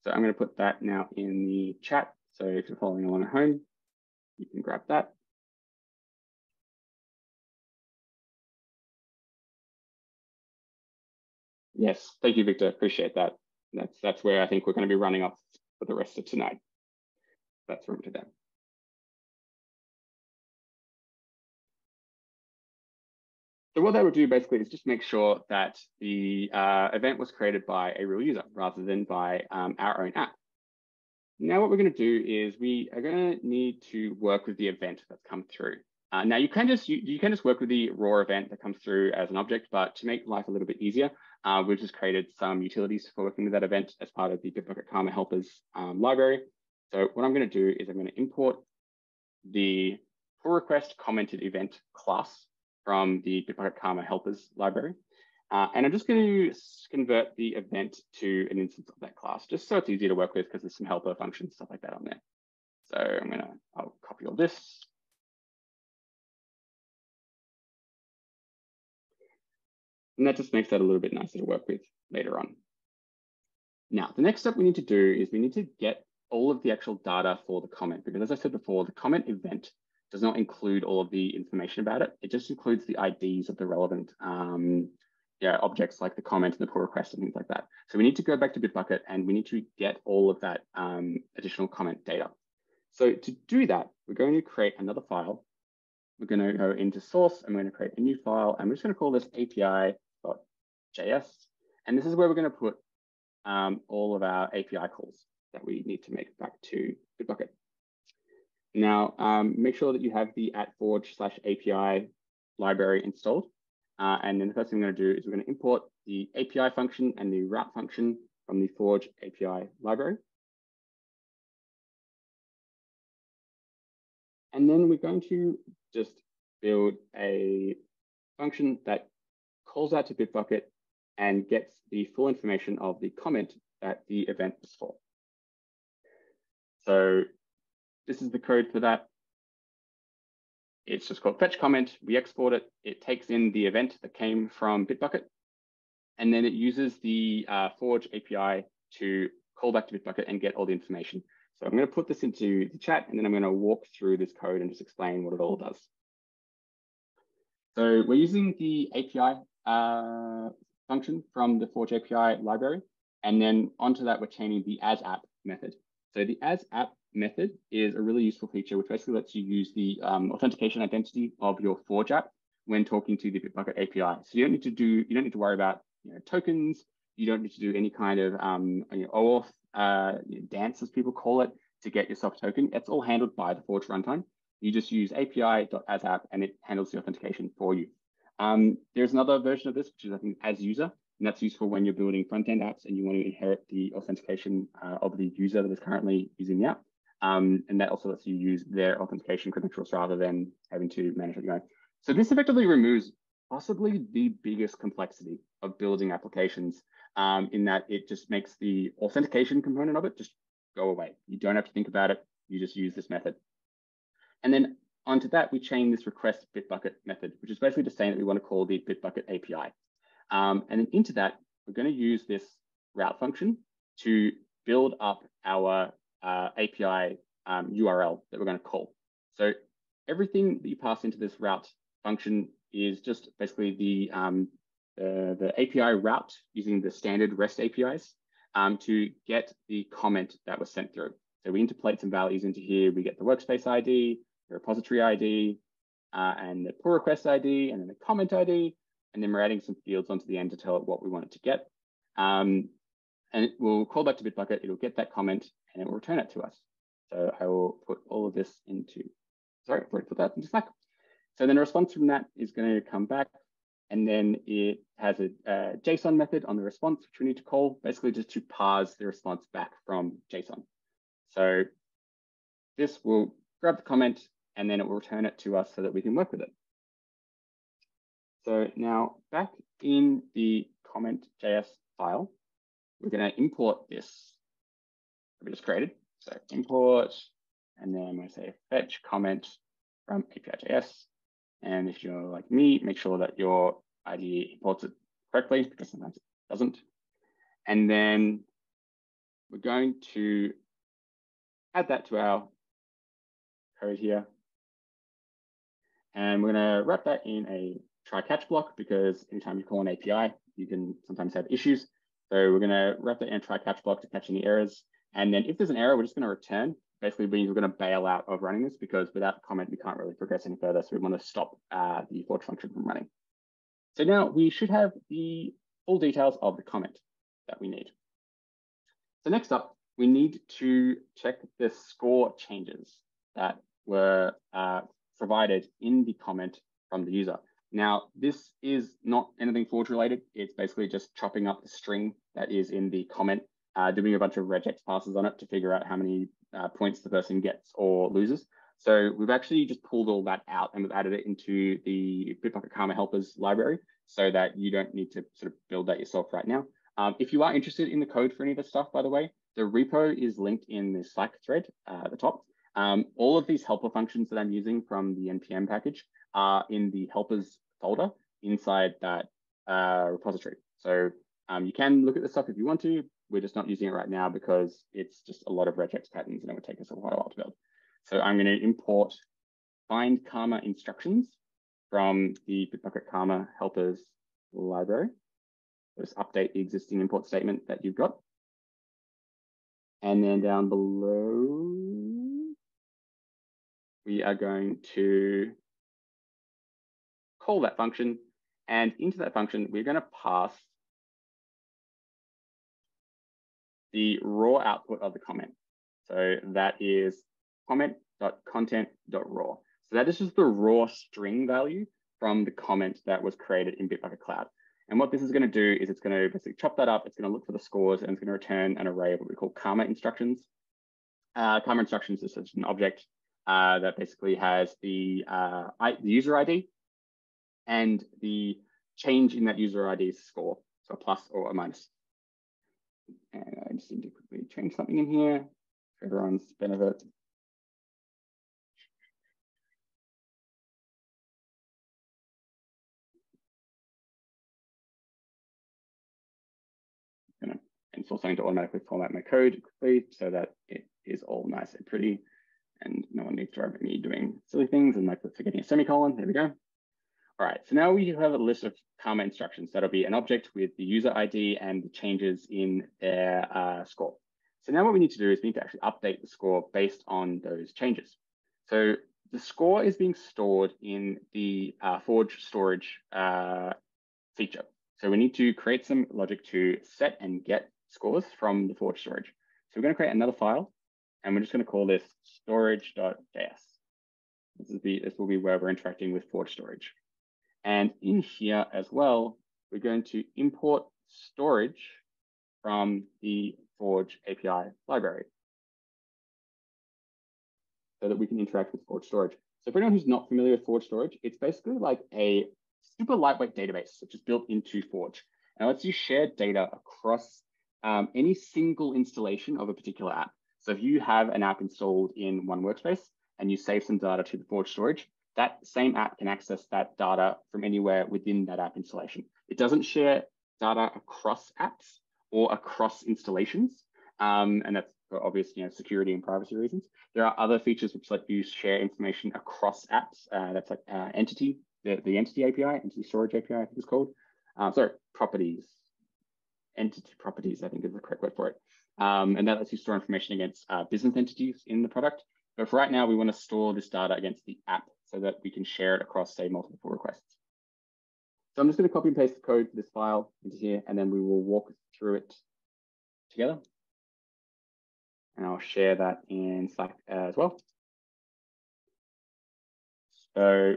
So I'm going to put that now in the chat. So if you're following along at home, you can grab that. Yes, thank you, Victor. Appreciate that. That's that's where I think we're going to be running off for the rest of tonight. That's room to them. So what that would do basically is just make sure that the uh, event was created by a real user rather than by um, our own app. Now what we're going to do is we are going to need to work with the event that's come through. Uh, now you can just you, you, can just work with the raw event that comes through as an object, but to make life a little bit easier, uh, we've just created some utilities for working with that event as part of the Bitbucket Karma helpers um, library. So what I'm going to do is I'm going to import the pull request commented event class from the Bitbucket Karma helpers library. Uh, and I'm just going to convert the event to an instance of that class, just so it's easier to work with because there's some helper functions, stuff like that on there. So I'm going to, I'll copy all this. And that just makes that a little bit nicer to work with later on. Now, the next step we need to do is we need to get all of the actual data for the comment, because as I said before, the comment event does not include all of the information about it. It just includes the IDs of the relevant um, yeah, objects like the comment and the pull request and things like that. So we need to go back to Bitbucket and we need to get all of that um, additional comment data. So to do that, we're going to create another file. We're going to go into source and we're going to create a new file and we're just going to call this api.js. And this is where we're going to put um, all of our API calls that we need to make back to Bitbucket. Now, um, make sure that you have the at forge slash API library installed. Uh, and then the first thing we're going to do is we're going to import the API function and the route function from the Forge API library. And then we're going to just build a function that calls out to Bitbucket and gets the full information of the comment that the event was for. So this is the code for that. It's just called fetch comment. We export it. It takes in the event that came from Bitbucket. And then it uses the uh, Forge API to call back to Bitbucket and get all the information. So I'm going to put this into the chat, and then I'm going to walk through this code and just explain what it all does. So we're using the API uh, function from the Forge API library. And then onto that, we're chaining the as app method. So the as app method is a really useful feature, which basically lets you use the um, authentication identity of your Forge app when talking to the Bitbucket API. So you don't need to do, you don't need to worry about you know, tokens. You don't need to do any kind of um, you know, OAuth uh, dance, as people call it, to get yourself token. It's all handled by the Forge runtime. You just use api.asapp and it handles the authentication for you. Um, there's another version of this, which is I think as user, and that's useful when you're building front-end apps and you want to inherit the authentication uh, of the user that is currently using the app. Um, and that also lets you use their authentication credentials rather than having to manage it your. So this effectively removes possibly the biggest complexity of building applications um, in that it just makes the authentication component of it just go away. You don't have to think about it. You just use this method. And then onto that, we chain this request Bitbucket method, which is basically just saying that we want to call the Bitbucket API. Um, and then into that, we're going to use this route function to build up our uh, API um, URL that we're going to call. So everything that you pass into this route function is just basically the, um, the, the, API route using the standard REST APIs um, to get the comment that was sent through. So we interpolate some values into here. We get the workspace ID, the repository ID, uh, and the pull request ID, and then the comment ID, and then we're adding some fields onto the end to tell it what we want it to get. Um, and it will call back to Bitbucket, it'll get that comment, and it will return it to us. So I will put all of this into, sorry, I've already put that into Slack. So then a response from that is going to come back, and then it has a, a JSON method on the response, which we need to call, basically just to parse the response back from JSON. So this will grab the comment, and then it will return it to us so that we can work with it. So now back in the comment.js file, we're going to import this we just created. So import, and then to say fetch comment from API.js. And if you're like me, make sure that your IDE imports it correctly because sometimes it doesn't. And then we're going to add that to our code here. And we're going to wrap that in a try catch block because anytime you call an API, you can sometimes have issues. So we're going to wrap that in a try catch block to catch any errors. And then if there's an error, we're just going to return. Basically means we're going to bail out of running this because without comment, we can't really progress any further. So we want to stop uh, the forge function from running. So now we should have the full details of the comment that we need. So next up, we need to check the score changes that were uh, provided in the comment from the user. Now, this is not anything Forge related. It's basically just chopping up the string that is in the comment, uh, doing a bunch of regex passes on it to figure out how many uh, points the person gets or loses. So we've actually just pulled all that out and we've added it into the Bitbucket Karma helpers library so that you don't need to sort of build that yourself right now. Um, if you are interested in the code for any of this stuff, by the way, the repo is linked in the Slack thread uh, at the top. Um, all of these helper functions that I'm using from the NPM package are in the helpers folder inside that uh, repository. So um, you can look at this stuff if you want to. We're just not using it right now because it's just a lot of regex patterns and it would take us a while to build. So I'm going to import find Karma instructions from the Bitbucket Karma helpers library. Just update the existing import statement that you've got. And then down below, we are going to call that function. And into that function, we're going to pass the raw output of the comment. So that is comment.content.raw. So that is just the raw string value from the comment that was created in Bitbucket Cloud. And what this is going to do is it's going to basically chop that up. It's going to look for the scores and it's going to return an array of what we call karma instructions. Uh, karma instructions is such an object uh, that basically has the, uh, I, the user ID and the change in that user ID's score, so a plus or a minus. And I just need to quickly change something in here for everyone's benefit. install something to automatically format my code quickly so that it is all nice and pretty and no one needs to have me doing silly things and like forgetting a semicolon. There we go. All right, so now we have a list of Karma instructions. That'll be an object with the user ID and the changes in their uh, score. So now what we need to do is we need to actually update the score based on those changes. So the score is being stored in the uh, Forge storage uh, feature. So we need to create some logic to set and get scores from the Forge storage. So we're going to create another file, and we're just going to call this storage.js. This, is the, this will be where we're interacting with Forge storage. And in here as well, we're going to import storage from the Forge API library so that we can interact with Forge storage. So for anyone who's not familiar with Forge storage, it's basically like a super lightweight database, which is built into Forge. And lets you share data across um, any single installation of a particular app. So if you have an app installed in one workspace and you save some data to the Forge storage, that same app can access that data from anywhere within that app installation. It doesn't share data across apps or across installations. Um, and that's for obvious you know, security and privacy reasons. There are other features which let you share information across apps. Uh, that's like uh, entity, the, the entity API, entity storage API, I think it's called. Uh, sorry, properties. Entity properties, I think is the correct word for it. Um, and that lets you store information against uh, business entities in the product. But for right now, we want to store this data against the app so that we can share it across, say, multiple pull requests. So I'm just going to copy and paste the code for this file into here, and then we will walk through it together. And I'll share that in Slack as well. So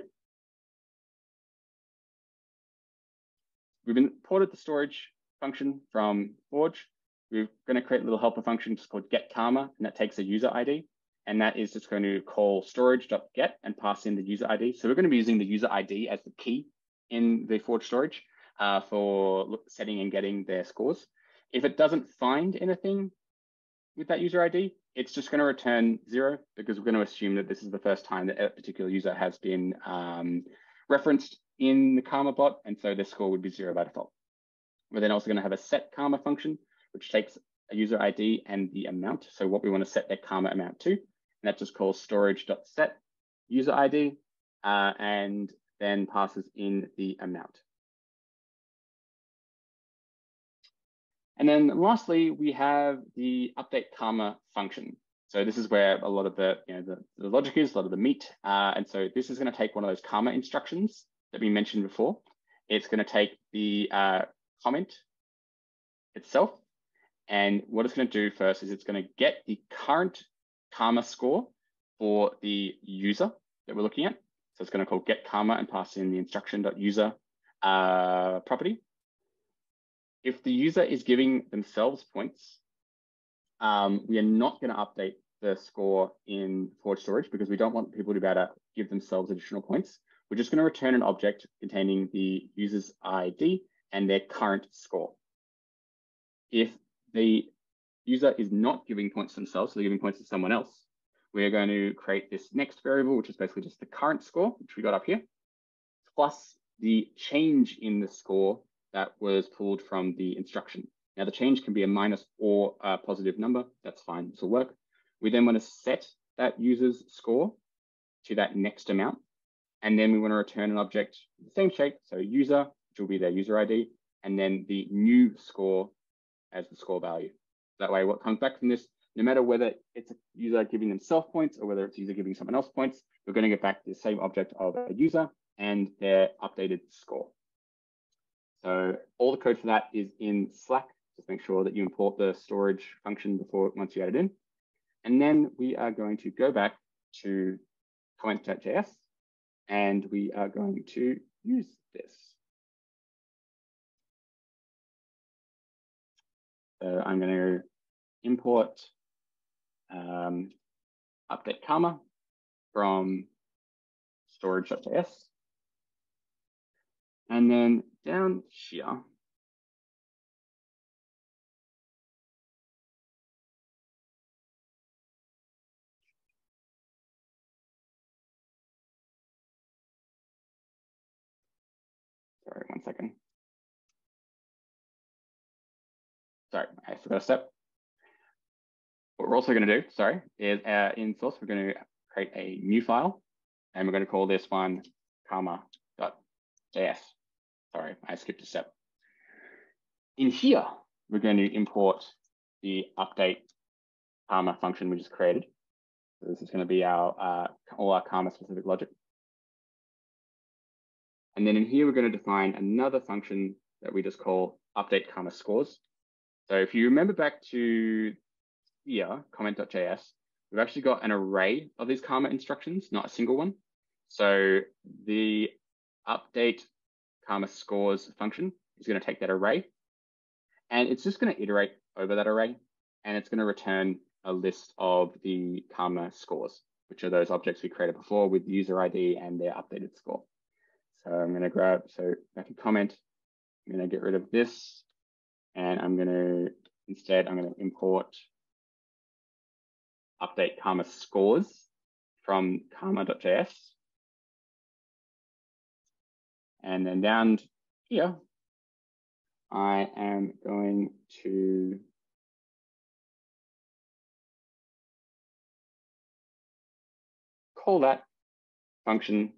we've imported the storage function from Forge. We're going to create a little helper function just called get karma, and that takes a user ID. And that is just going to call storage.get and pass in the user ID. So we're going to be using the user ID as the key in the Forge storage uh, for setting and getting their scores. If it doesn't find anything with that user ID, it's just going to return zero because we're going to assume that this is the first time that a particular user has been um, referenced in the Karma bot. And so their score would be zero by default. We're then also going to have a set Karma function, which takes a user ID and the amount. So what we want to set their Karma amount to. And that just calls storage.set user ID uh, and then passes in the amount. And then lastly, we have the update karma function. So this is where a lot of the, you know, the, the logic is, a lot of the meat. Uh, and so this is going to take one of those karma instructions that we mentioned before. It's going to take the uh, comment itself. And what it's going to do first is it's going to get the current karma score for the user that we're looking at. So it's going to call get karma and pass in the instruction.user uh, property. If the user is giving themselves points, um, we are not going to update the score in Forge storage because we don't want people to be able to give themselves additional points. We're just going to return an object containing the user's ID and their current score. If the user is not giving points themselves, so they're giving points to someone else, we're going to create this next variable, which is basically just the current score, which we got up here, plus the change in the score that was pulled from the instruction. Now the change can be a minus or a positive number. That's fine, this will work. We then want to set that user's score to that next amount. And then we want to return an object the same shape. So user, which will be their user ID, and then the new score as the score value. That way, what comes back from this, no matter whether it's a user giving themselves points or whether it's a user giving someone else points, we're going to get back the same object of a user and their updated score. So all the code for that is in Slack. Just make sure that you import the storage function before once you add it in. And then we are going to go back to comment.js and we are going to use this. So I'm going to import um, update karma from storage.js. And then down here, sorry, one second. Sorry, I forgot a step. What we're also going to do, sorry, is uh, in source, we're going to create a new file, and we're going to call this one karma.js. Sorry, I skipped a step. In here, we're going to import the update karma function we just created. So this is going to be our uh, all our karma specific logic. And then in here, we're going to define another function that we just call update karma scores. So if you remember back to here, comment.js, we've actually got an array of these karma instructions, not a single one. So the update karma scores function is going to take that array and it's just going to iterate over that array and it's going to return a list of the karma scores, which are those objects we created before with user ID and their updated score. So I'm going to grab, so I can comment, I'm going to get rid of this and I'm going to, instead, I'm going to import update karma scores from karma.js. And then down here, I am going to call that function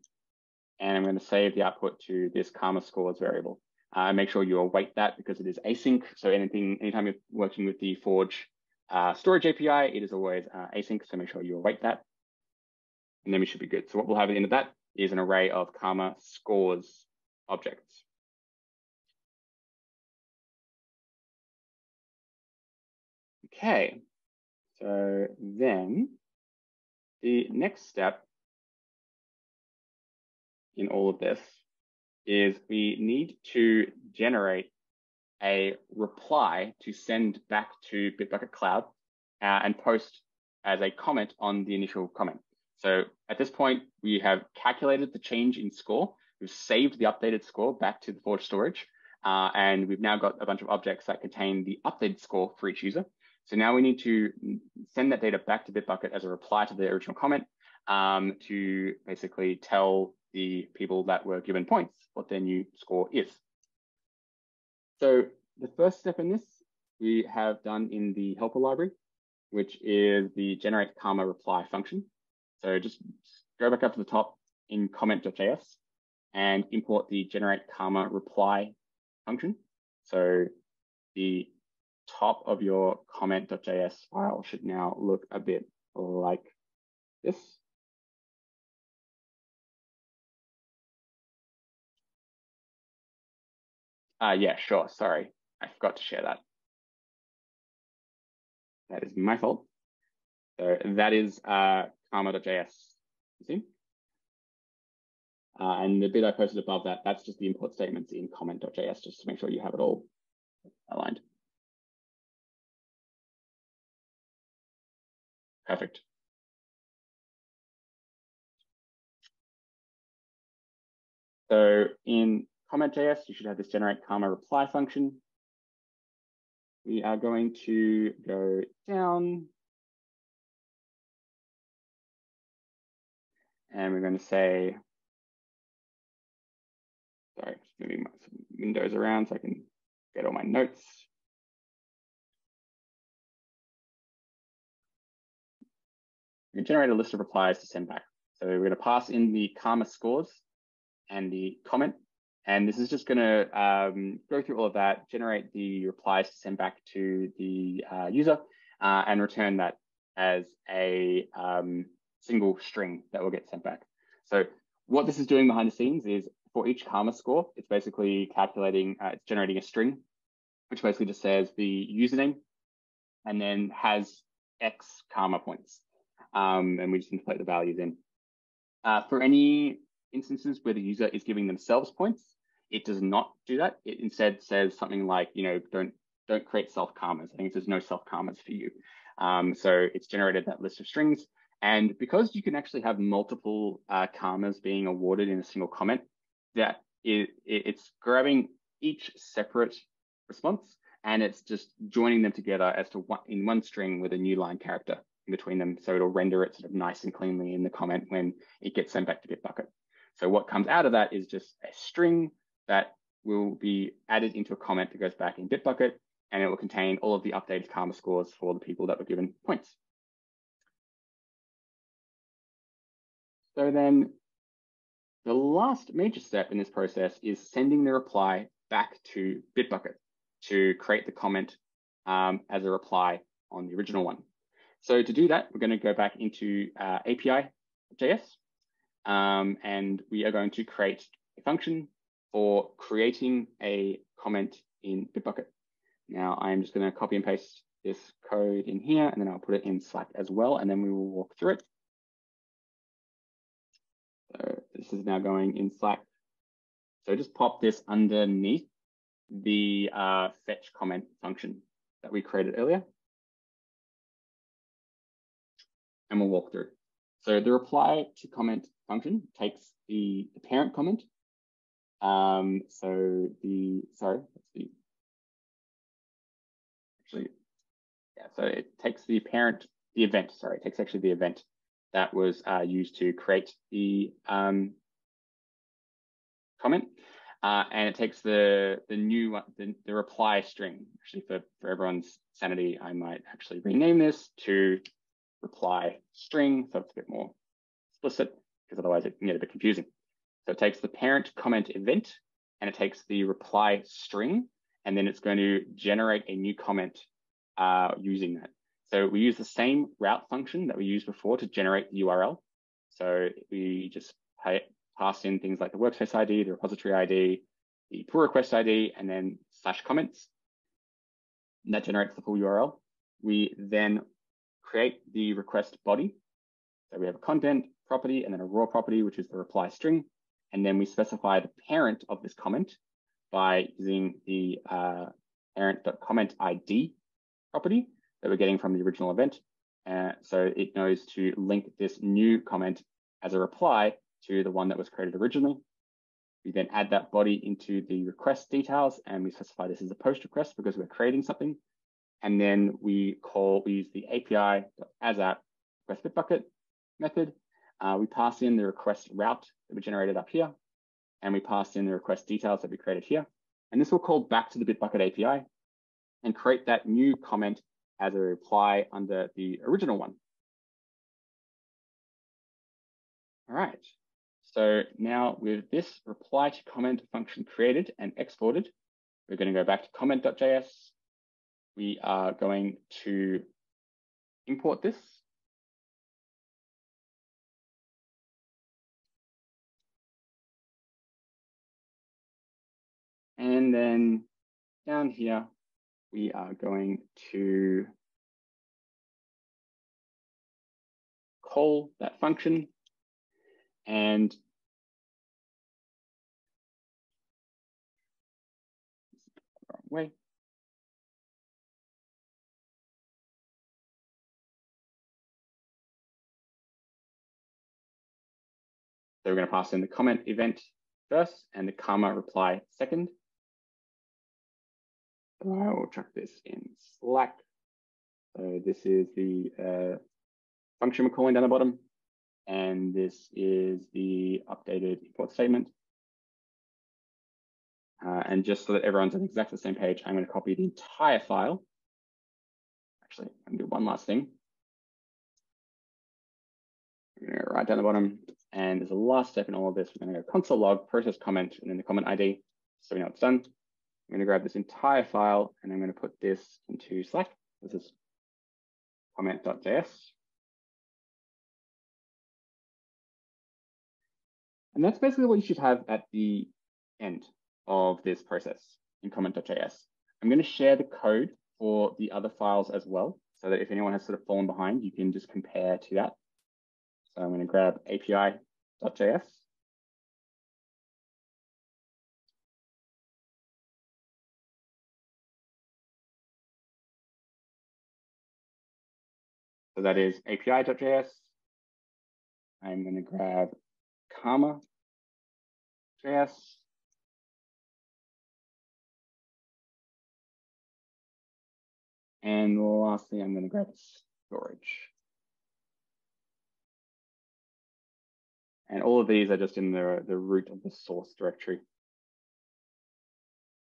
and I'm going to save the output to this karma scores variable. Uh, make sure you await that because it is async. So anything, anytime you're working with the Forge uh, storage API, it is always uh, async. So make sure you await that. And then we should be good. So what we'll have at the end of that is an array of karma scores objects. Okay, so then the next step in all of this is we need to generate a reply to send back to Bitbucket Cloud uh, and post as a comment on the initial comment. So at this point, we have calculated the change in score. We've saved the updated score back to the Forge storage. Uh, and we've now got a bunch of objects that contain the updated score for each user. So now we need to send that data back to Bitbucket as a reply to the original comment um, to basically tell the people that were given points what their new score is. So the first step in this we have done in the helper library, which is the generate karma reply function. So just go back up to the top in comment.js and import the generate karma reply function. So the top of your comment.js file should now look a bit like this. Uh, yeah, sure. Sorry, I forgot to share that. That is my fault. So that is uh, karma.js. You see? Uh, and the bit I posted above that, that's just the import statements in comment.js, just to make sure you have it all aligned. Perfect. So in comment.js, you should have this generate karma reply function. We are going to go down. And we're going to say, sorry, just moving my windows around so I can get all my notes. we generate a list of replies to send back. So we're going to pass in the karma scores and the comment. And this is just going to um, go through all of that, generate the replies to send back to the uh, user, uh, and return that as a um, single string that will get sent back. So what this is doing behind the scenes is for each karma score, it's basically calculating, uh, it's generating a string, which basically just says the username and then has X karma points um, and we just interpolate the values in. Uh, for any instances where the user is giving themselves points, it does not do that. It instead says something like, you know, don't don't create self karmas. I think there's no self karmas for you. Um, so it's generated that list of strings. And because you can actually have multiple uh, karmas being awarded in a single comment, that it, it, it's grabbing each separate response and it's just joining them together as to one in one string with a new line character in between them. So it'll render it sort of nice and cleanly in the comment when it gets sent back to Bitbucket. So what comes out of that is just a string that will be added into a comment that goes back in Bitbucket, and it will contain all of the updated karma scores for the people that were given points. So then the last major step in this process is sending the reply back to Bitbucket to create the comment um, as a reply on the original one. So to do that, we're going to go back into uh, API.js, um, and we are going to create a function for creating a comment in Bitbucket. Now I'm just going to copy and paste this code in here, and then I'll put it in Slack as well, and then we will walk through it. So this is now going in Slack. So just pop this underneath the uh, fetch comment function that we created earlier. And we'll walk through. So the reply to comment function takes the, the parent comment. Um, so the, sorry, that's the, actually, yeah, so it takes the parent, the event, sorry, it takes actually the event that was uh, used to create the um, comment. Uh, and it takes the the new the, the reply string. Actually, for, for everyone's sanity, I might actually rename this to reply string, so it's a bit more explicit, because otherwise it can get a bit confusing. So it takes the parent comment event, and it takes the reply string, and then it's going to generate a new comment uh, using that. So we use the same route function that we used before to generate the URL. So we just pay, pass in things like the workspace ID, the repository ID, the pull request ID, and then slash comments. And that generates the full URL. We then create the request body. So we have a content property and then a raw property, which is the reply string. And then we specify the parent of this comment by using the uh, parent.comment ID property that we're getting from the original event. Uh, so it knows to link this new comment as a reply to the one that was created originally. We then add that body into the request details and we specify this as a post request because we're creating something. And then we call, we use the API as at request Bitbucket method. Uh, we pass in the request route that we generated up here, and we pass in the request details that we created here. And this will call back to the Bitbucket API and create that new comment as a reply under the original one. All right, so now with this reply to comment function created and exported, we're going to go back to comment.js. We are going to import this. And then down here, we are going to call that function and wrong way. So we're going to pass in the comment event first and the karma reply second. I will chuck this in Slack. So this is the uh, function we're calling down the bottom. And this is the updated import statement. Uh, and just so that everyone's on exactly the same page, I'm going to copy the entire file. Actually, I'm going to do one last thing. I'm going to go right down the bottom. And there's a last step in all of this. We're going to go console log, process comment, and then the comment ID. So we know it's done. I'm going to grab this entire file and I'm going to put this into Slack. This is comment.js. And that's basically what you should have at the end of this process in comment.js. I'm going to share the code for the other files as well, so that if anyone has sort of fallen behind, you can just compare to that. So I'm going to grab api.js So that is api.js. I'm going to grab karma.js. And lastly, I'm going to grab storage. And all of these are just in the, the root of the source directory.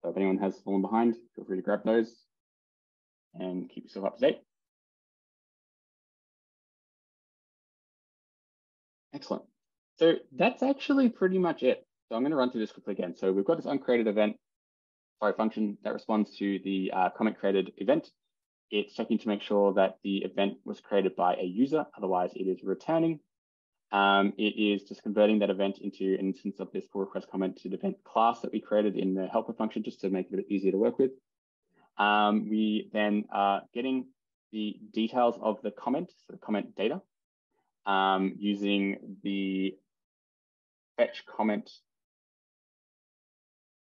So if anyone has fallen behind, feel free to grab those and keep yourself up to date. Excellent. So that's actually pretty much it. So I'm going to run through this quickly again. So we've got this onCreated event, sorry, function that responds to the uh, comment created event. It's checking to make sure that the event was created by a user, otherwise it is returning. Um, it is just converting that event into an instance of this pull request comment to the event class that we created in the helper function just to make it a bit easier to work with. Um, we then are getting the details of the comment, so the comment data, um, using the fetch comment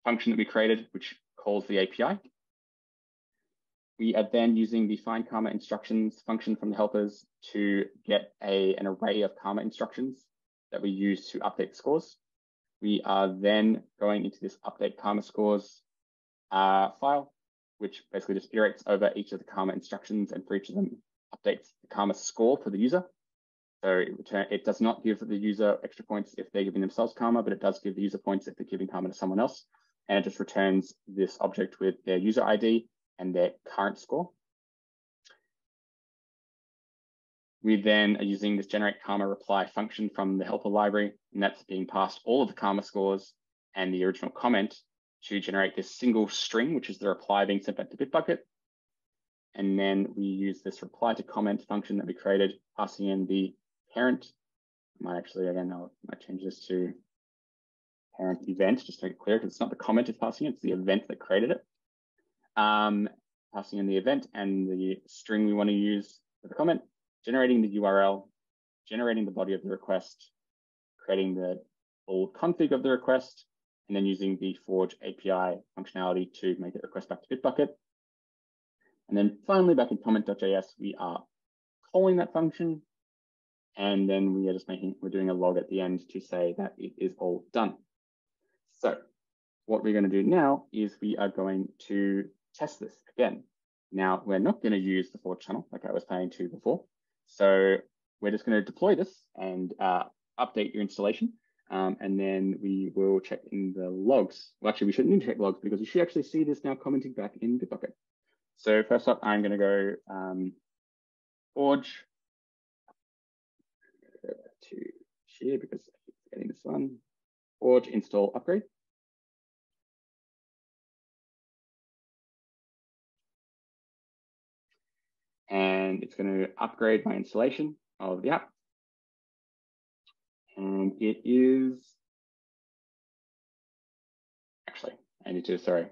function that we created, which calls the API. We are then using the find karma instructions function from the helpers to get a, an array of karma instructions that we use to update scores. We are then going into this update karma scores uh, file, which basically just iterates over each of the karma instructions and for each of them updates the karma score for the user. So it, return, it does not give the user extra points if they're giving themselves karma, but it does give the user points if they're giving karma to someone else. And it just returns this object with their user ID and their current score. We then are using this generate karma reply function from the helper library, and that's being passed all of the karma scores and the original comment to generate this single string, which is the reply being sent back to Bitbucket. And then we use this reply to comment function that we created, passing in the parent. I might actually, again, I might change this to parent event, just to make it clear, because it's not the comment it's passing, it's the event that created it. Um, passing in the event and the string we want to use for the comment, generating the URL, generating the body of the request, creating the full config of the request, and then using the Forge API functionality to make it request back to Bitbucket. And then finally, back in comment.js, we are calling that function. And then we are just making, we're doing a log at the end to say that it is all done. So what we're going to do now is we are going to test this again. Now, we're not going to use the Forge tunnel like I was planning to before. So we're just going to deploy this and uh, update your installation. Um, and then we will check in the logs. Well, actually, we shouldn't need to check logs because you should actually see this now commenting back in Bitbucket. So first up, I'm going to go um, Forge to share because I keep forgetting this one. or to install upgrade. And it's going to upgrade my installation of the app and it is, actually, I need to, sorry.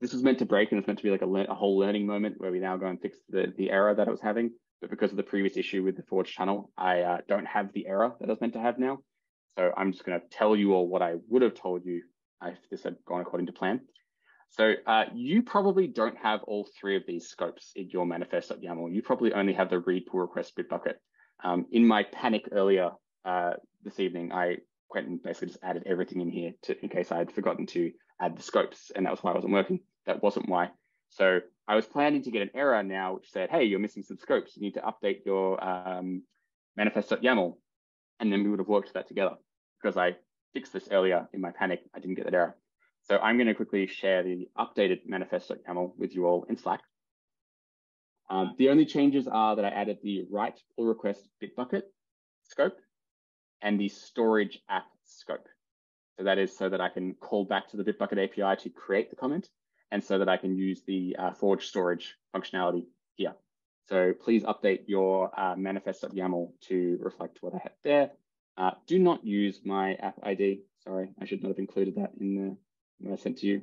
This was meant to break and it's meant to be like a, a whole learning moment where we now go and fix the, the error that I was having. But because of the previous issue with the Forge tunnel, I uh, don't have the error that I was meant to have now. So I'm just going to tell you all what I would have told you if this had gone according to plan. So uh, you probably don't have all three of these scopes in your manifest.yaml. You probably only have the read pull request Bitbucket. Um, in my panic earlier, uh, this evening, I went and basically just added everything in here to, in case I had forgotten to add the scopes, and that was why I wasn't working. That wasn't why. So I was planning to get an error now which said, hey, you're missing some scopes. You need to update your um, manifest.yaml. And then we would have worked that together. Because I fixed this earlier in my panic, I didn't get that error. So I'm going to quickly share the updated manifest.yaml with you all in Slack. Um, the only changes are that I added the write pull request Bitbucket scope and the storage app scope. So that is so that I can call back to the Bitbucket API to create the comment and so that I can use the uh, Forge storage functionality here. So please update your uh, manifest.yaml to reflect what I had there. Uh, do not use my app ID. Sorry, I should not have included that in the when I sent to you.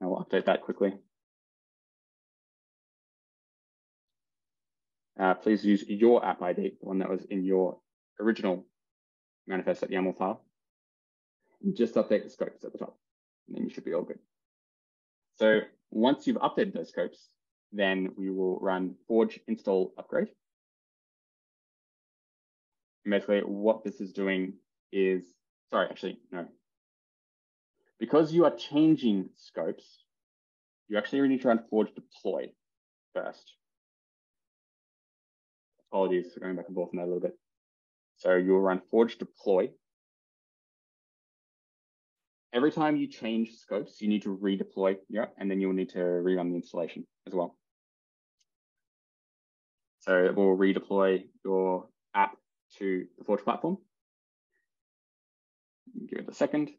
I will update that quickly. Uh, please use your app ID, the one that was in your original manifest.yaml file. And just update the scopes at the top, and then you should be all good. So once you've updated those scopes, then we will run forge install upgrade. And basically what this is doing is, sorry, actually, no. Because you are changing scopes, you actually need to run forge deploy first. Apologies for going back and forth on that a little bit. So you'll run forge deploy. Every time you change scopes, you need to redeploy, yeah, and then you'll need to rerun the installation as well. So it will redeploy your app to the Forge platform. Give it a second.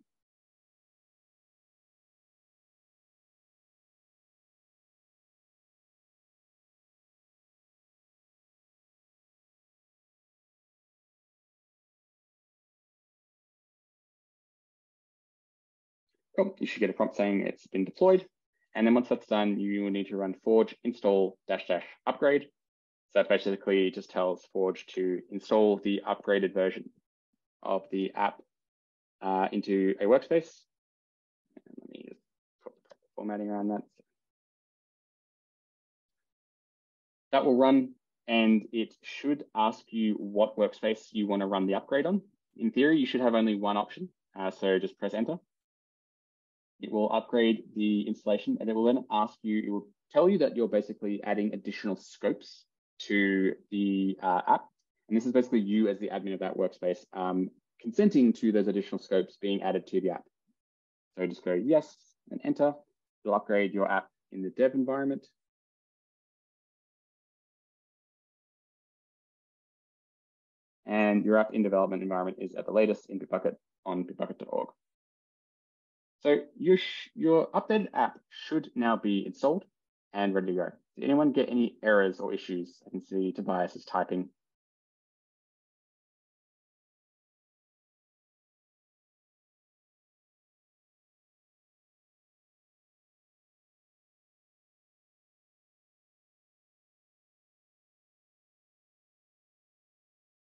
Cool. You should get a prompt saying it's been deployed. And then once that's done, you will need to run forge install dash dash upgrade. So that basically just tells Forge to install the upgraded version of the app uh, into a workspace. And let me just put the formatting around that. That will run and it should ask you what workspace you want to run the upgrade on. In theory, you should have only one option. Uh, so just press enter. It will upgrade the installation and it will then ask you, it will tell you that you're basically adding additional scopes to the uh, app. And this is basically you as the admin of that workspace um, consenting to those additional scopes being added to the app. So just go yes and enter. You'll upgrade your app in the dev environment. And your app in development environment is at the latest in Bitbucket on bitbucket.org. So your, your updated app should now be installed and ready to go. Did anyone get any errors or issues? I can see Tobias is typing.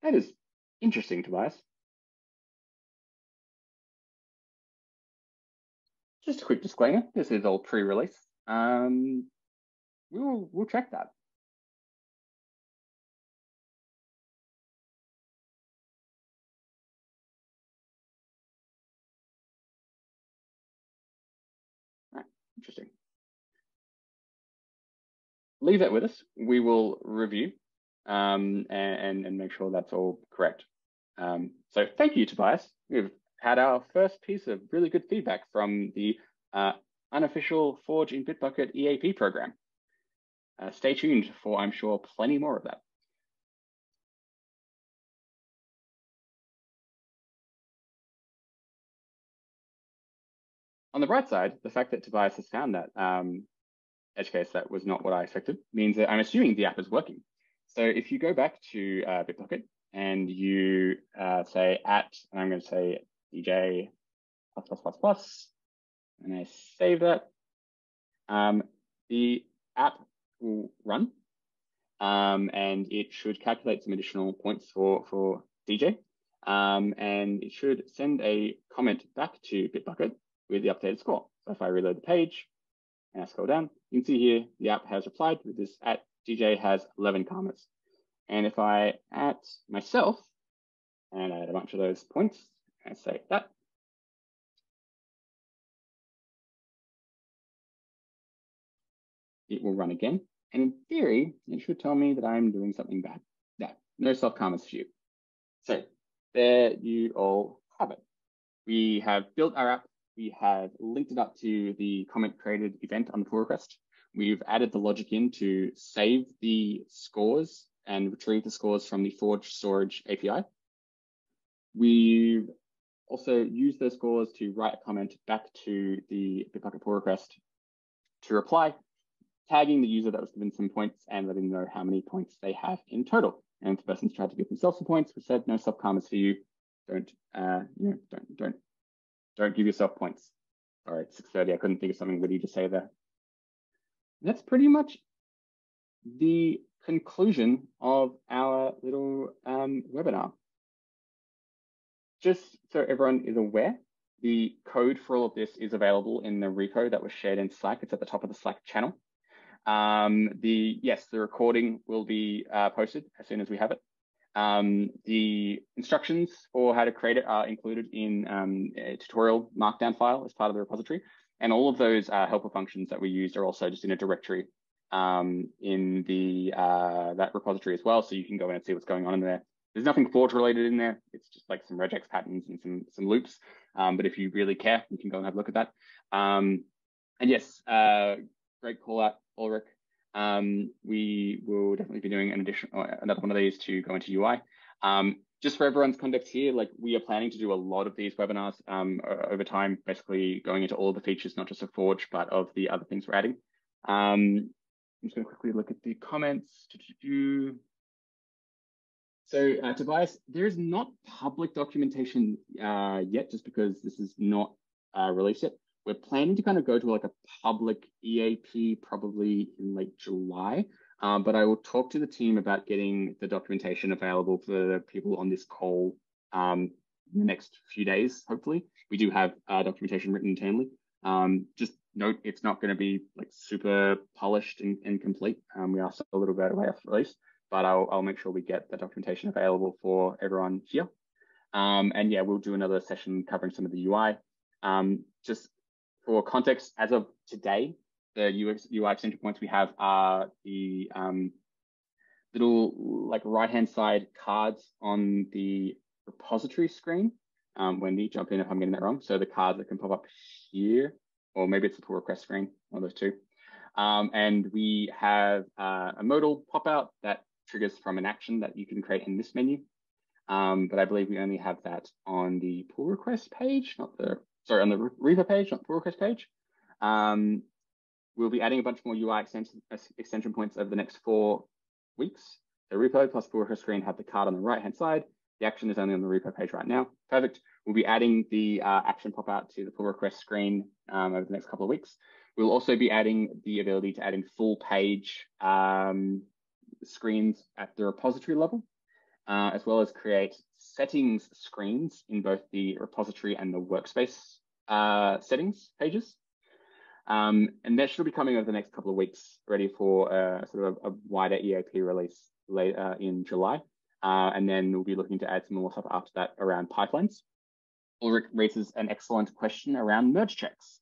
That is interesting, Tobias. Just a quick disclaimer, this is all pre-release. Um, we'll, we'll check that. Interesting. Leave that with us. We will review um, and, and make sure that's all correct. Um, so thank you, Tobias. We've had our first piece of really good feedback from the uh, unofficial Forge in Bitbucket EAP program. Uh, stay tuned for, I'm sure, plenty more of that. On the bright side, the fact that Tobias has found that um, edge case that was not what I expected means that I'm assuming the app is working. So if you go back to uh, Bitbucket and you uh, say at, and I'm going to say DJ plus plus plus plus, and I save that, um, the app will run, um, and it should calculate some additional points for for DJ, um, and it should send a comment back to Bitbucket with the updated score. So if I reload the page and I scroll down, you can see here the app has replied with this at DJ has 11 karmas. And if I add myself and add a bunch of those points, and say that, it will run again. And in theory, it should tell me that I'm doing something bad. Yeah, no self for you. So there you all have it. We have built our app. We have linked it up to the comment created event on the pull request. We've added the logic in to save the scores and retrieve the scores from the Forge Storage API. We've also use those scores to write a comment back to the Bitbucket pull request to reply, tagging the user that was given some points and letting them know how many points they have in total. And if the person's tried to give themselves some points, we said no sub commas for you. Don't, uh, you know, don't, don't, don't give yourself points. All right, 6.30, I couldn't think of something witty to say there that's pretty much the conclusion of our little um, webinar. Just so everyone is aware, the code for all of this is available in the repo that was shared in Slack. It's at the top of the Slack channel. Um, the Yes, the recording will be uh, posted as soon as we have it. Um, the instructions for how to create it are included in um, a tutorial markdown file as part of the repository. And all of those uh, helper functions that we used are also just in a directory um, in the uh, that repository as well. So you can go in and see what's going on in there. There's nothing Forge related in there. It's just like some regex patterns and some some loops. Um, but if you really care, you can go and have a look at that. Um, and yes, uh, great call out, Ulrich. Um, we will definitely be doing an additional another one of these to go into UI. Um, just for everyone's context here, like we are planning to do a lot of these webinars um, over time, basically going into all the features, not just of Forge, but of the other things we're adding. Um, I'm just going to quickly look at the comments. So uh, Tobias, there is not public documentation uh, yet, just because this is not uh, released yet. We're planning to kind of go to like a public EAP probably in late July. Um, but I will talk to the team about getting the documentation available for the people on this call um, in the next few days, hopefully. We do have uh, documentation written internally. Um, just note it's not going to be like super polished and, and complete. Um, we are still a little bit away off release, but I'll, I'll make sure we get the documentation available for everyone here. Um, and yeah, we'll do another session covering some of the UI. Um, just for context, as of today, the UX, UI extension points we have are the um, little like right-hand side cards on the repository screen. Um, Wendy, jump in if I'm getting that wrong. So the cards that can pop up here, or maybe it's the pull request screen, one of those two. Um, and we have uh, a modal pop out that triggers from an action that you can create in this menu. Um, but I believe we only have that on the pull request page, not the, sorry, on the repo page, not the pull request page. Um, we'll be adding a bunch more UI extension, extension points over the next four weeks. The repo plus pull request screen have the card on the right-hand side. The action is only on the repo page right now. Perfect. We'll be adding the uh, action pop out to the pull request screen um, over the next couple of weeks. We'll also be adding the ability to add in full page um, screens at the repository level, uh, as well as create settings screens in both the repository and the workspace uh, settings pages. Um, and that should be coming over the next couple of weeks, ready for uh, sort of a, a, wider EAP release later in July. Uh, and then we'll be looking to add some more stuff after that around pipelines. Ulrich raises an excellent question around merge checks.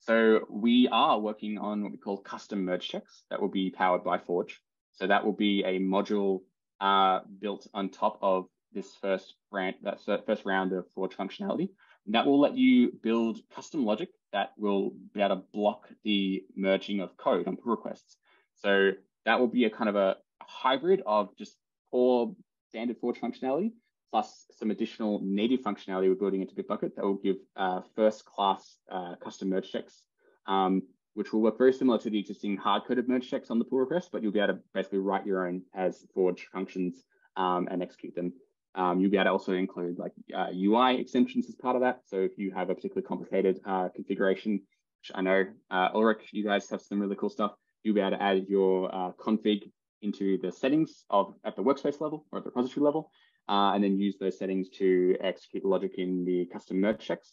So we are working on what we call custom merge checks that will be powered by Forge. So that will be a module uh, built on top of this first brand, that first round of Forge functionality. And that will let you build custom logic that will be able to block the merging of code on pull requests. So that will be a kind of a hybrid of just core standard Forge functionality plus some additional native functionality we're building into Bitbucket that will give uh, first class uh, custom merge checks, um, which will work very similar to the existing hard coded merge checks on the pull request, but you'll be able to basically write your own as Forge functions um, and execute them. Um, you'll be able to also include like uh, UI extensions as part of that. So if you have a particularly complicated uh, configuration, which I know uh, Ulrich, you guys have some really cool stuff, you'll be able to add your uh, config into the settings of at the workspace level or at the repository level, uh, and then use those settings to execute logic in the custom merge checks.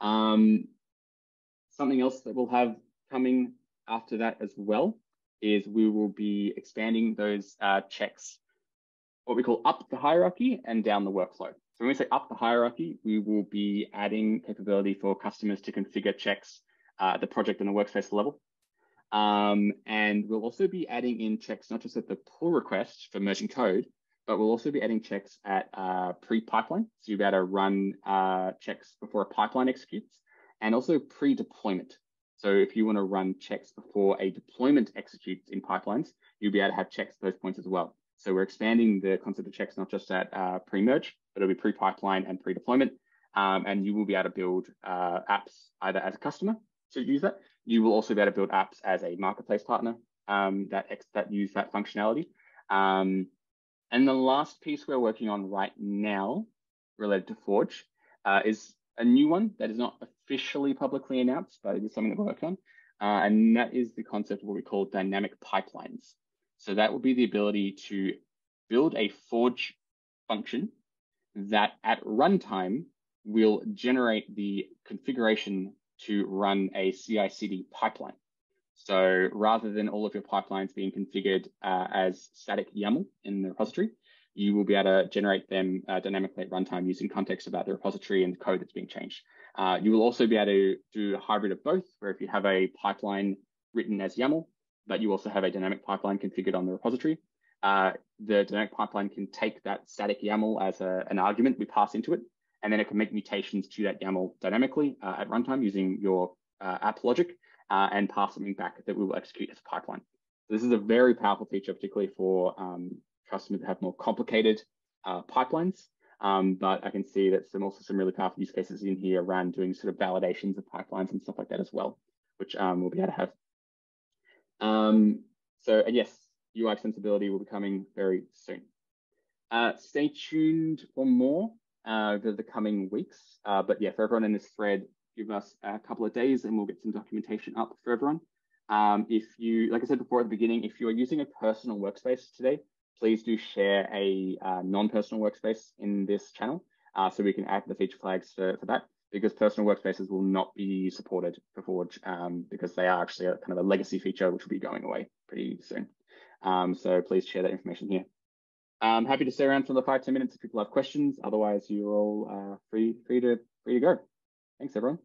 Um, something else that we'll have coming after that as well is we will be expanding those uh, checks what we call up the hierarchy and down the workflow. So when we say up the hierarchy, we will be adding capability for customers to configure checks uh, at the project and the workspace level. Um, and we'll also be adding in checks, not just at the pull request for merging code, but we'll also be adding checks at uh, pre-pipeline. So you'll be able to run uh, checks before a pipeline executes and also pre-deployment. So if you want to run checks before a deployment executes in pipelines, you'll be able to have checks at those points as well. So we're expanding the concept of checks not just at uh, pre-merge, but it'll be pre-pipeline and pre-deployment. Um, and you will be able to build uh, apps either as a customer to use that. You will also be able to build apps as a marketplace partner um, that that use that functionality. Um, and the last piece we're working on right now related to Forge uh, is a new one that is not officially publicly announced, but it is something that we're working on. Uh, and that is the concept of what we call dynamic pipelines. So that will be the ability to build a forge function that at runtime will generate the configuration to run a CI CD pipeline. So rather than all of your pipelines being configured uh, as static YAML in the repository, you will be able to generate them uh, dynamically at runtime using context about the repository and the code that's being changed. Uh, you will also be able to do a hybrid of both, where if you have a pipeline written as YAML, but you also have a dynamic pipeline configured on the repository. Uh, the dynamic pipeline can take that static YAML as a, an argument we pass into it, and then it can make mutations to that YAML dynamically uh, at runtime using your uh, app logic uh, and pass something back that we will execute as a pipeline. This is a very powerful feature, particularly for um, customers that have more complicated uh, pipelines. Um, but I can see that some also some really powerful use cases in here around doing sort of validations of pipelines and stuff like that as well, which um, we'll be able to have um, so and yes, UI extensibility will be coming very soon. Uh, stay tuned for more uh, over the coming weeks. Uh, but yeah, for everyone in this thread, give us a couple of days and we'll get some documentation up for everyone. Um, if you, like I said before at the beginning, if you are using a personal workspace today, please do share a uh, non-personal workspace in this channel uh, so we can add the feature flags for, for that because personal workspaces will not be supported for Forge um, because they are actually a kind of a legacy feature which will be going away pretty soon. Um, so please share that information here. I'm happy to stay around for the five ten minutes if people have questions. Otherwise, you're all uh, free free to free to go. Thanks, everyone.